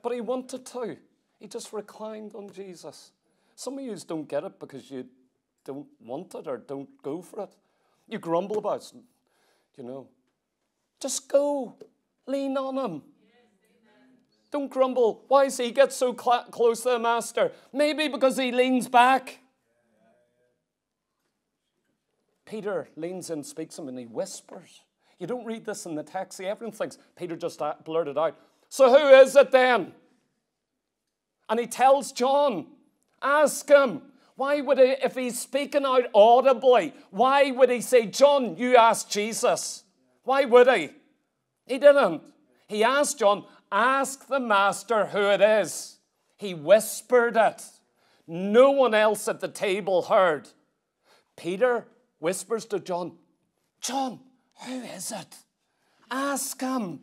But he wanted to. He just reclined on Jesus. Some of you don't get it because you don't want it or don't go for it. You grumble about it, you know. Just go. Lean on him. Don't grumble. Why does he get so cl- close to the master? Maybe because he leans back. Peter leans in, speaks to him, and he whispers. You don't read this in the text. Everyone thinks Peter just blurted out. So who is it then? And he tells John, ask him. Why would he, if he's speaking out audibly, why would he say, John, you ask Jesus? Why would he? He didn't. He asked John, ask the master who it is. He whispered it. No one else at the table heard. Peter whispers to John, John, who is it? Ask him.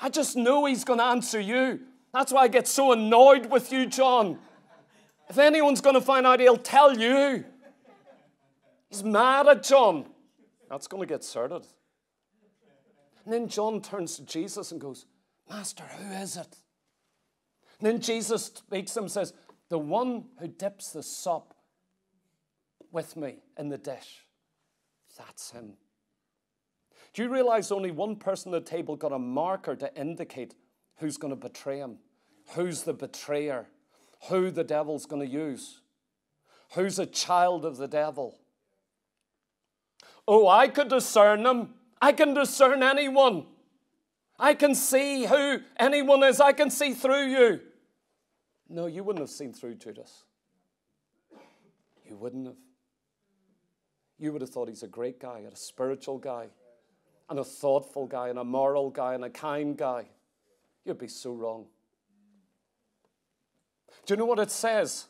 I just know he's going to answer you. That's why I get so annoyed with you, John. If anyone's going to find out, he'll tell you. He's mad at John. That's going to get sorted. And then John turns to Jesus and goes, Master, who is it? And then Jesus speaks to him and says, The one who dips the sop with me in the dish. That's him. Do you realize only one person at the table got a marker to indicate who's going to betray him? Who's the betrayer? Who the devil's going to use? Who's a child of the devil? Oh, I could discern them. I can discern anyone. I can see who anyone is. I can see through you. No, you wouldn't have seen through Judas. You wouldn't have you would have thought he's a great guy, and a spiritual guy, and a thoughtful guy, and a moral guy, and a kind guy. You'd be so wrong. Do you know what it says?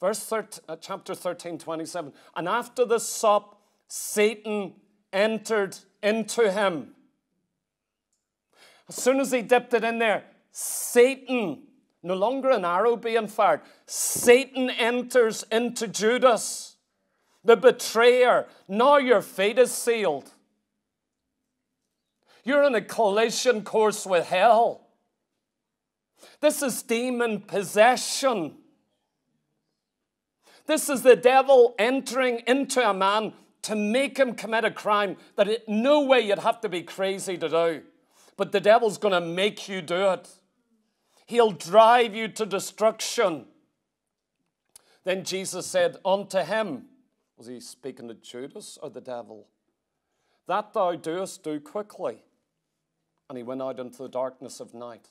Verse 13, uh, chapter 13, 27. And after the sop, Satan entered into him. As soon as he dipped it in there, Satan, no longer an arrow being fired, Satan enters into Judas the betrayer. Now your fate is sealed. You're in a collision course with hell. This is demon possession. This is the devil entering into a man to make him commit a crime that it, no way you'd have to be crazy to do. But the devil's going to make you do it. He'll drive you to destruction. Then Jesus said unto him, was he speaking to Judas or the devil? That thou doest, do quickly. And he went out into the darkness of night.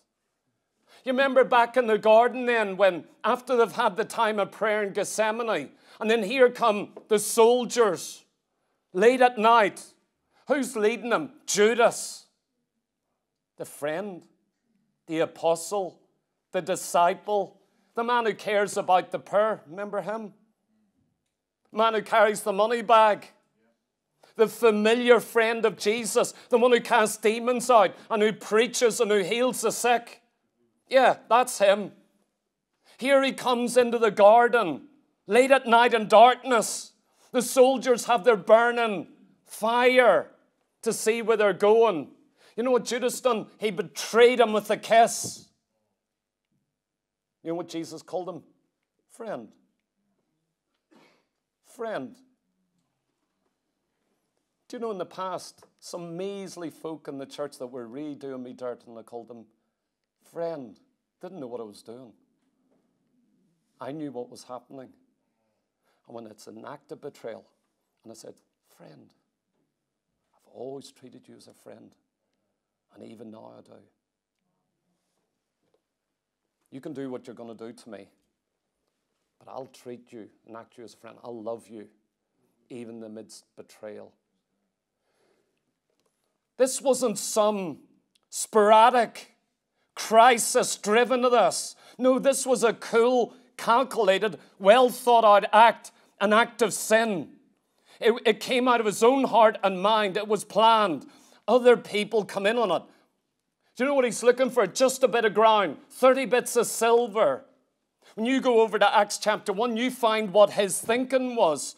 You remember back in the garden then, when after they've had the time of prayer in Gethsemane, and then here come the soldiers late at night. Who's leading them? Judas, the friend. the apostle, the disciple, the man who cares about the poor. Remember him? Man who carries the money bag. The familiar friend of Jesus, the one who casts demons out and who preaches and who heals the sick. Yeah, that's him. Here he comes into the garden late at night in darkness. The soldiers have their burning fire to see where they're going. You know what Judas done? He betrayed him with a kiss. You know what Jesus called him? Friend. Friend. Do you know in the past, some measly folk in the church that were really doing me dirt and I called them friend. Didn't know what I was doing. I knew what was happening. And when it's an act of betrayal, and I said, Friend, I've always treated you as a friend, and even now I do. You can do what you're going to do to me, but I'll treat you and act you as a friend. I'll love you, even amidst betrayal. This wasn't some sporadic crisis driven to this. No, this was a cool, calculated, well thought out act, an act of sin. It, it, came out of his own heart and mind. It was planned. Other people come in on it. Do you know what he's looking for? Just a bit of ground, 30 bits of silver. When you go over to Acts chapter 1, you find what his thinking was.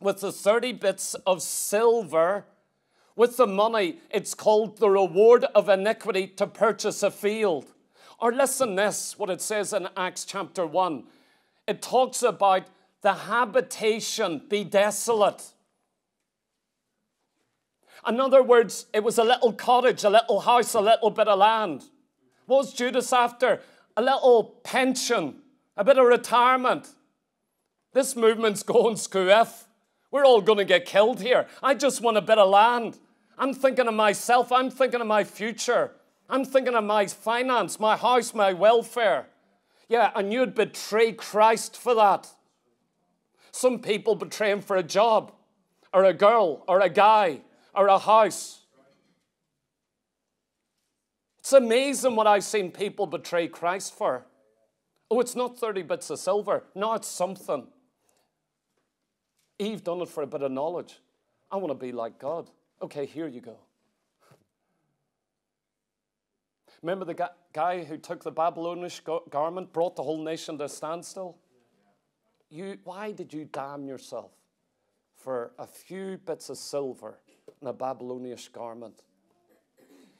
With the 30 bits of silver, with the money, it's called the reward of iniquity to purchase a field. Or listen this, what it says in Acts chapter 1. It talks about the habitation be desolate. In other words, it was a little cottage, a little house, a little bit of land. What was Judas after? A little pension, a bit of retirement. This movement's going screw-if. We're all going to get killed here. I just want a bit of land. I'm thinking of myself. I'm thinking of my future. I'm thinking of my finance, my house, my welfare. Yeah, and you'd betray Christ for that. Some people betray him for a job, or a girl, or a guy, or a house. It's amazing what I've seen people betray Christ for. Oh, it's not 30 bits of silver. No, it's something. Eve done it for a bit of knowledge. I want to be like God. Okay, here you go. Remember the guy who took the Babylonish garment, brought the whole nation to a standstill? You, why did you damn yourself for a few bits of silver and a Babylonian garment.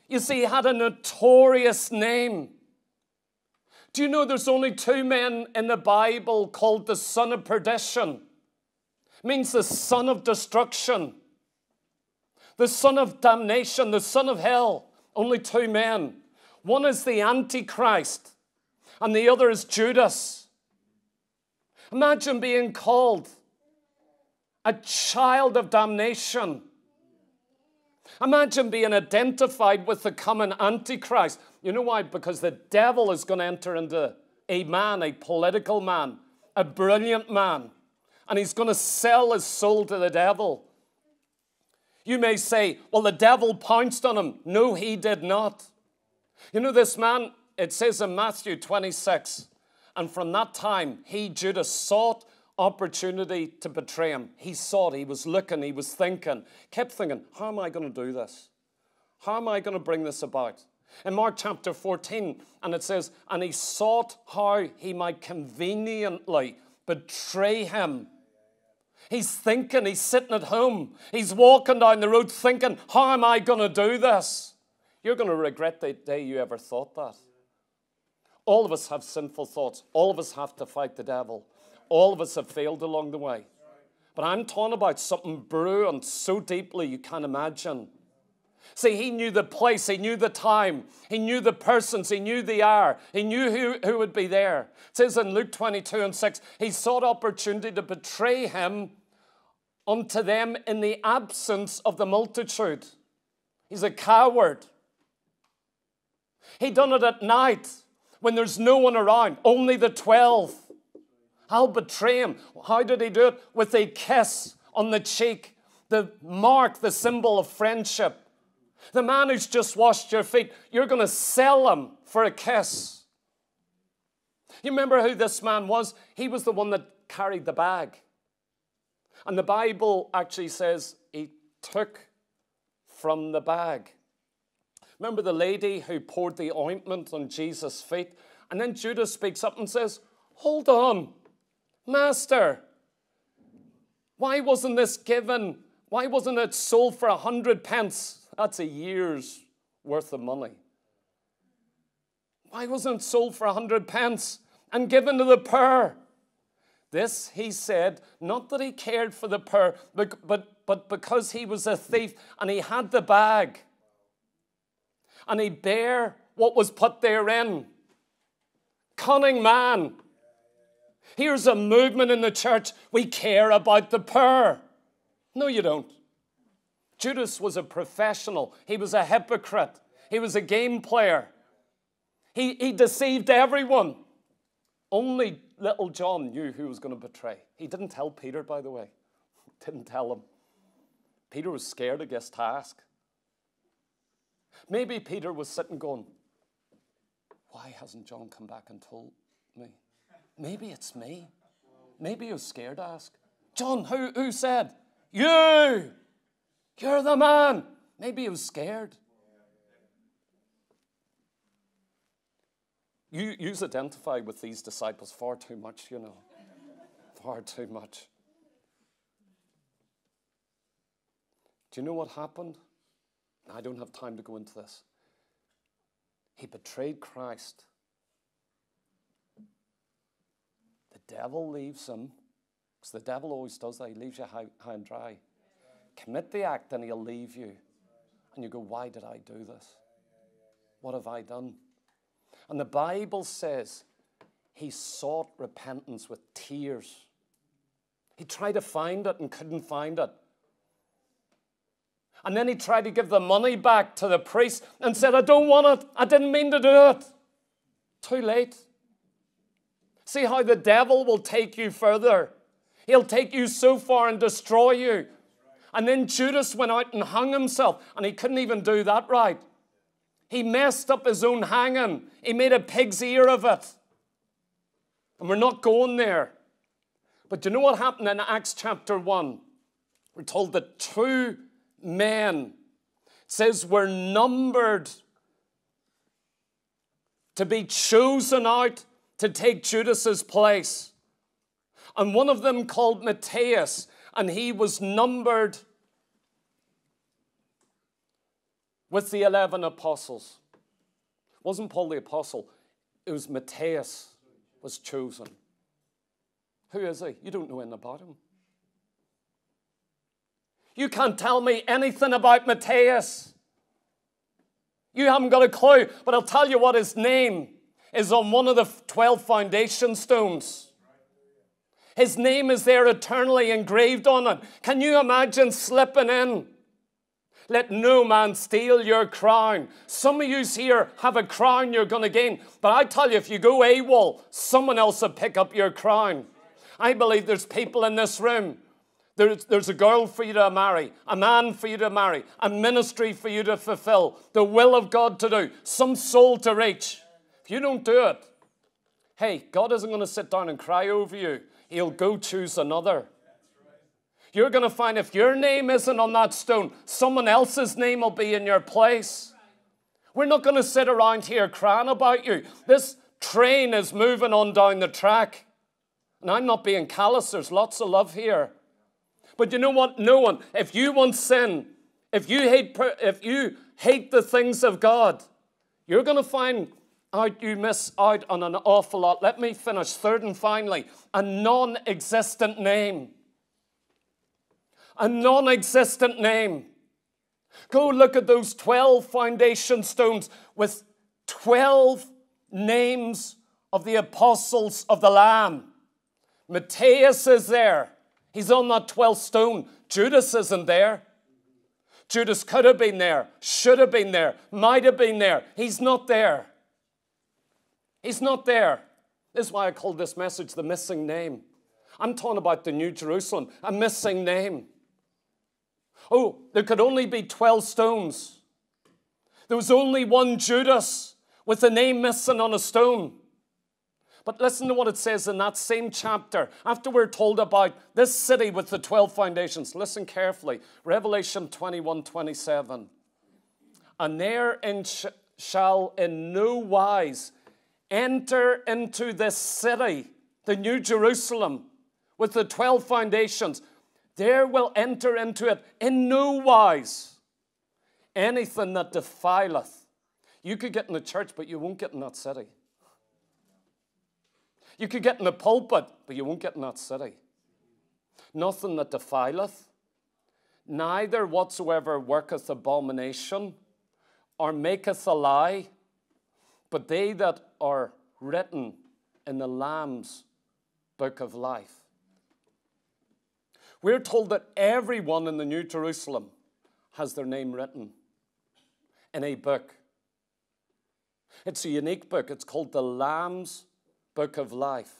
You see, he had a notorious name. Do you know there's only two men in the Bible called the son of perdition? It means the son of destruction, the son of damnation, the son of hell. Only two men. One is the Antichrist, and the other is Judas. Imagine being called a child of damnation. Imagine being identified with the coming Antichrist. You know why? Because the devil is going to enter into a man, a political man, a brilliant man, and he's going to sell his soul to the devil. You may say, well, the devil pounced on him. No, he did not. You know, this man, it says in Matthew 26, and from that time, he, Judas, sought opportunity to betray him. He sought, he was looking, he was thinking, kept thinking, how am I going to do this? How am I going to bring this about? In Mark chapter 14, and it says, and he sought how he might conveniently betray him. He's thinking, he's sitting at home, he's walking down the road thinking, how am I going to do this? You're going to regret the day you ever thought that. All of us have sinful thoughts. All of us have to fight the devil. All of us have failed along the way. But I'm talking about something brewing so deeply you can't imagine. See, he knew the place, he knew the time, he knew the persons, he knew the hour, he knew who, who would be there. It says in Luke 22 and 6, he sought opportunity to betray him unto them in the absence of the multitude. He's a coward. He done it at night when there's no one around, only the 12. I'll betray him. How did he do it? With a kiss on the cheek, the mark, the symbol of friendship. The man who's just washed your feet, you're going to sell him for a kiss. You remember who this man was? He was the one that carried the bag. And the Bible actually says he took from the bag. Remember the lady who poured the ointment on Jesus' feet? And then Judas speaks up and says, Hold on, Master, why wasn't this given? Why wasn't it sold for a hundred pence? That's a year's worth of money. Why wasn't it sold for a hundred pence and given to the poor? This, he said, not that he cared for the poor, but, but, but because he was a thief and he had the bag and he bare what was put therein. Cunning man. Here's a movement in the church. We care about the poor. No, you don't. Judas was a professional, he was a hypocrite, he was a game player. He, he deceived everyone. Only little John knew who was going to betray. He didn't tell Peter, by the way. Didn't tell him. Peter was scared of his task. Maybe Peter was sitting going, Why hasn't John come back and told me? Maybe it's me. Maybe he was scared to ask. John, who, who said? You! You're the man! Maybe he was scared. You, you identify with these disciples far too much, you know. Far too much. Do you know what happened? I don't have time to go into this. He betrayed Christ. The devil leaves him, because the devil always does that. He leaves you high, high and dry. Commit the act, and he'll leave you. And you go, Why did I do this? What have I done? And the Bible says he sought repentance with tears. He tried to find it and couldn't find it. And then he tried to give the money back to the priest and said, I don't want it. I didn't mean to do it. Too late. See how the devil will take you further. He'll take you so far and destroy you. And then Judas went out and hung himself, and he couldn't even do that right. He messed up his own hanging, he made a pig's ear of it. And we're not going there. But do you know what happened in Acts chapter 1? We're told that two men. Says we're numbered to be chosen out to take Judas's place. And one of them called Matthias, and he was numbered with the 11 apostles. It wasn't Paul the apostle, it was Matthias was chosen. Who is he? You don't know anything about him. You can't tell me anything about Matthias. You haven't got a clue, but I'll tell you what his name is on one of the 12 foundation stones. His name is there eternally engraved on it. Can you imagine slipping in? Let no man steal your crown. Some of you here have a crown you're going to gain, but I tell you, if you go AWOL, someone else will pick up your crown. I believe there's people in this room there's, there's a girl for you to marry, a man for you to marry, a ministry for you to fulfill, the will of God to do, some soul to reach. If you don't do it, hey, God isn't going to sit down and cry over you. He'll go choose another. You're going to find if your name isn't on that stone, someone else's name will be in your place. We're not going to sit around here crying about you. This train is moving on down the track. And I'm not being callous, there's lots of love here. But you know what? No one, if you want sin, if you hate, if you hate the things of God, you're going to find out you miss out on an awful lot. Let me finish. Third and finally, a non existent name. A non existent name. Go look at those 12 foundation stones with 12 names of the apostles of the Lamb. Matthias is there. He's on that 12th stone. Judas isn't there. Judas could have been there, should have been there, might have been there. He's not there. He's not there. This is why I called this message the missing name. I'm talking about the New Jerusalem, a missing name. Oh, there could only be 12 stones. There was only one Judas with the name missing on a stone. But listen to what it says in that same chapter. After we're told about this city with the 12 foundations, listen carefully. Revelation 21 27. And therein sh- shall in no wise enter into this city, the New Jerusalem, with the 12 foundations. There will enter into it in no wise anything that defileth. You could get in the church, but you won't get in that city. You could get in the pulpit, but you won't get in that city. Nothing that defileth, neither whatsoever worketh abomination, or maketh a lie, but they that are written in the Lamb's book of life. We're told that everyone in the New Jerusalem has their name written in a book. It's a unique book. It's called the Lamb's book of life.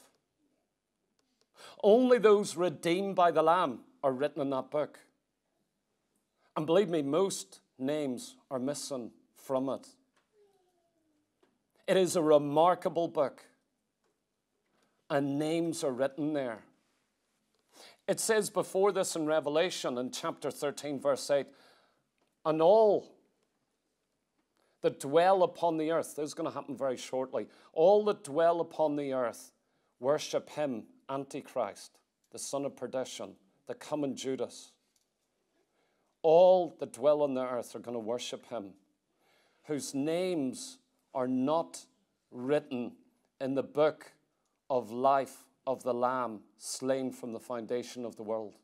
Only those redeemed by the Lamb are written in that book. And believe me, most names are missing from it. It is a remarkable book, and names are written there. It says before this in Revelation in chapter 13, verse 8, and all that dwell upon the earth. This is going to happen very shortly. All that dwell upon the earth worship him, Antichrist, the son of perdition, the coming Judas. All that dwell on the earth are going to worship him, whose names are not written in the book of life of the Lamb slain from the foundation of the world.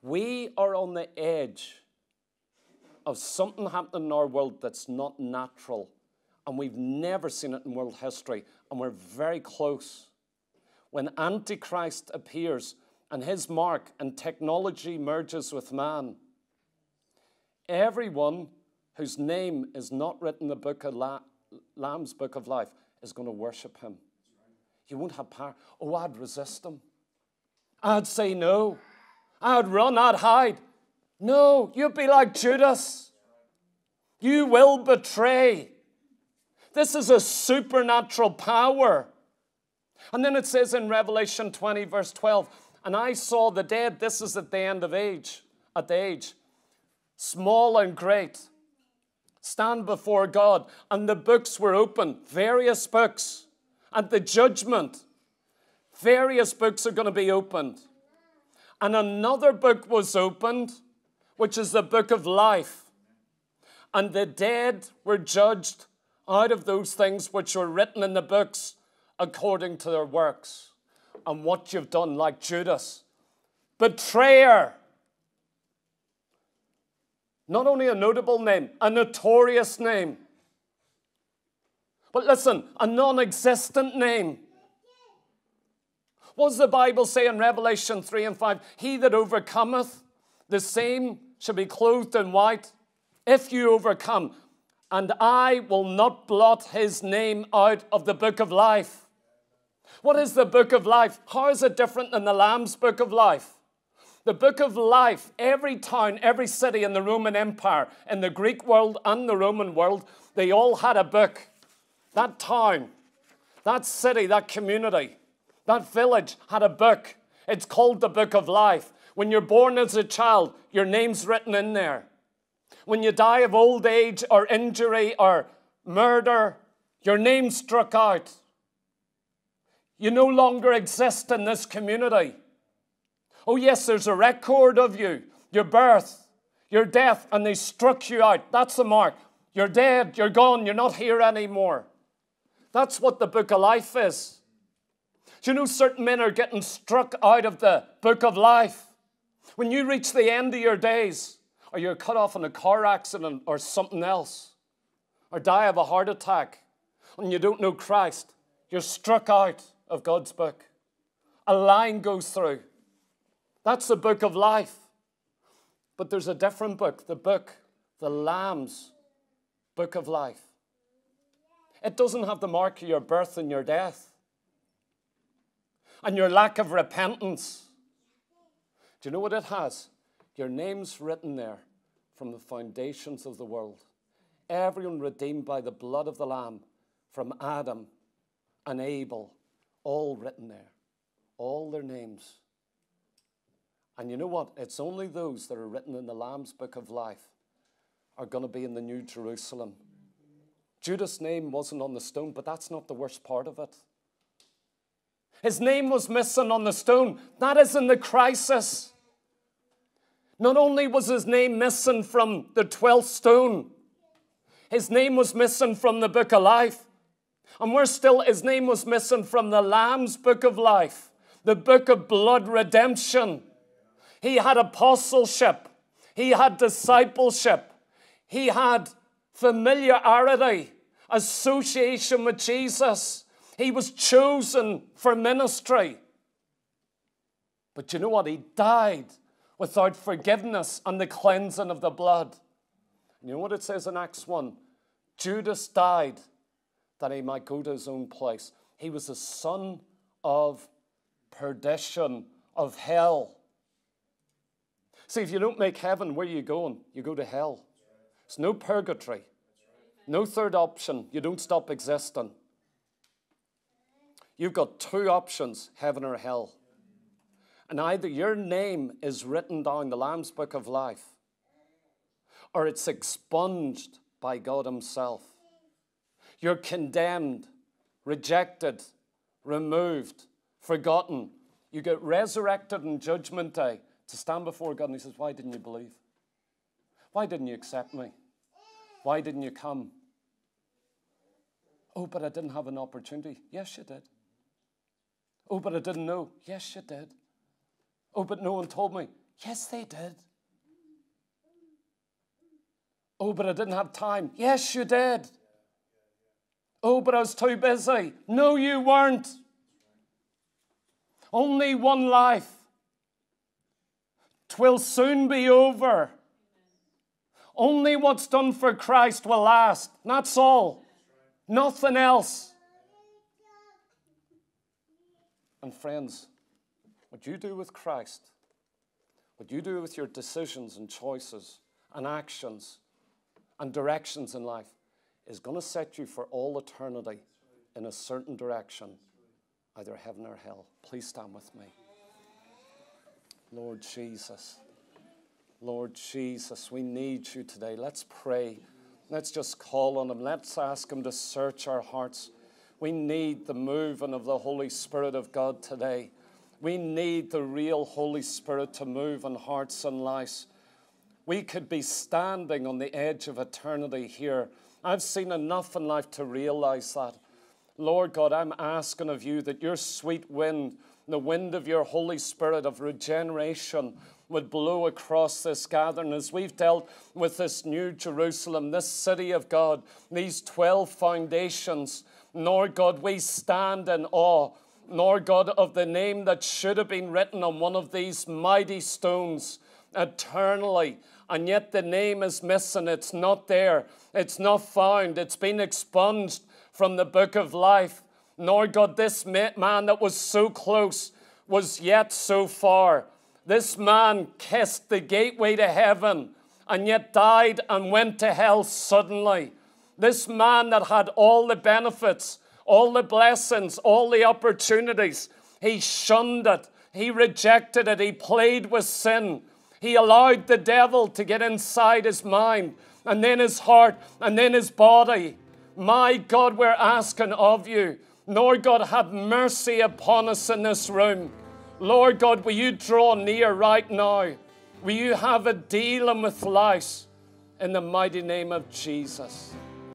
We are on the edge of something happening in our world that's not natural. And we've never seen it in world history. And we're very close. When Antichrist appears and his mark and technology merges with man, everyone whose name is not written in the book of La- Lamb's book of life is going to worship him. You won't have power. Oh, I'd resist him. I'd say no. I'd run, I'd hide. No, you'd be like Judas. You will betray. This is a supernatural power. And then it says in Revelation 20, verse 12, and I saw the dead, this is at the end of age, at the age, small and great, stand before God. And the books were open, various books. At the judgment, various books are going to be opened. And another book was opened which is the book of life. And the dead were judged out of those things which were written in the books according to their works and what you've done, like Judas. Betrayer. Not only a notable name, a notorious name. But listen, a non existent name. What does the Bible say in Revelation 3 and 5? He that overcometh, the same shall be clothed in white if you overcome, and I will not blot his name out of the book of life. What is the book of life? How is it different than the Lamb's book of life? The book of life, every town, every city in the Roman Empire, in the Greek world and the Roman world, they all had a book. That town, that city, that community, that village had a book. It's called the book of life. When you're born as a child, your name's written in there. When you die of old age or injury or murder, your name's struck out. You no longer exist in this community. Oh, yes, there's a record of you, your birth, your death, and they struck you out. That's the mark. You're dead, you're gone, you're not here anymore. That's what the book of life is. Do you know certain men are getting struck out of the book of life? When you reach the end of your days, or you're cut off in a car accident or something else, or die of a heart attack, and you don't know Christ, you're struck out of God's book. A line goes through. That's the book of life. But there's a different book, the book, the Lamb's book of life. It doesn't have the mark of your birth and your death and your lack of repentance do you know what it has? Your name's written there from the foundations of the world. everyone redeemed by the blood of the Lamb from Adam and Abel, all written there, all their names. And you know what? It's only those that are written in the Lamb's book of life are going to be in the New Jerusalem. Judas' name wasn't on the stone, but that's not the worst part of it. His name was missing on the stone. That isn't the crisis. Not only was his name missing from the 12th stone, his name was missing from the book of life. And we're still, his name was missing from the Lamb's book of life, the book of blood redemption. He had apostleship, he had discipleship, he had familiarity, association with Jesus. He was chosen for ministry. But you know what? He died without forgiveness and the cleansing of the blood. You know what it says in Acts 1? Judas died that he might go to his own place. He was a son of perdition, of hell. See, if you don't make heaven, where are you going? You go to hell. There's no purgatory, no third option. You don't stop existing. You've got two options heaven or hell. And either your name is written down the Lamb's Book of Life, or it's expunged by God Himself. You're condemned, rejected, removed, forgotten. You get resurrected on Judgment Day to stand before God, and He says, Why didn't you believe? Why didn't you accept me? Why didn't you come? Oh, but I didn't have an opportunity. Yes, you did. Oh, but I didn't know. Yes, you did. Oh, but no one told me. Yes, they did. Oh, but I didn't have time. Yes, you did. Oh, but I was too busy. No, you weren't. Only one life. Twill soon be over. Only what's done for Christ will last. That's all. Nothing else. And friends, what you do with Christ, what you do with your decisions and choices and actions and directions in life is going to set you for all eternity in a certain direction, either heaven or hell. Please stand with me. Lord Jesus. Lord Jesus, we need you today. Let's pray. Let's just call on Him. Let's ask Him to search our hearts. We need the moving of the Holy Spirit of God today. We need the real Holy Spirit to move in hearts and lives. We could be standing on the edge of eternity here. I've seen enough in life to realize that. Lord God, I'm asking of you that your sweet wind, the wind of your Holy Spirit of regeneration, would blow across this gathering as we've dealt with this new Jerusalem, this city of God, these 12 foundations. nor God, we stand in awe nor God of the name that should have been written on one of these mighty stones eternally. And yet the name is missing. It's not there. It's not found. It's been expunged from the book of life. Nor God, this man that was so close was yet so far. This man kissed the gateway to heaven and yet died and went to hell suddenly. This man that had all the benefits all the blessings, all the opportunities. He shunned it. He rejected it. He played with sin. He allowed the devil to get inside his mind and then his heart and then his body. My God, we're asking of you. Lord God, have mercy upon us in this room. Lord God, will you draw near right now? Will you have a dealing with life in the mighty name of Jesus?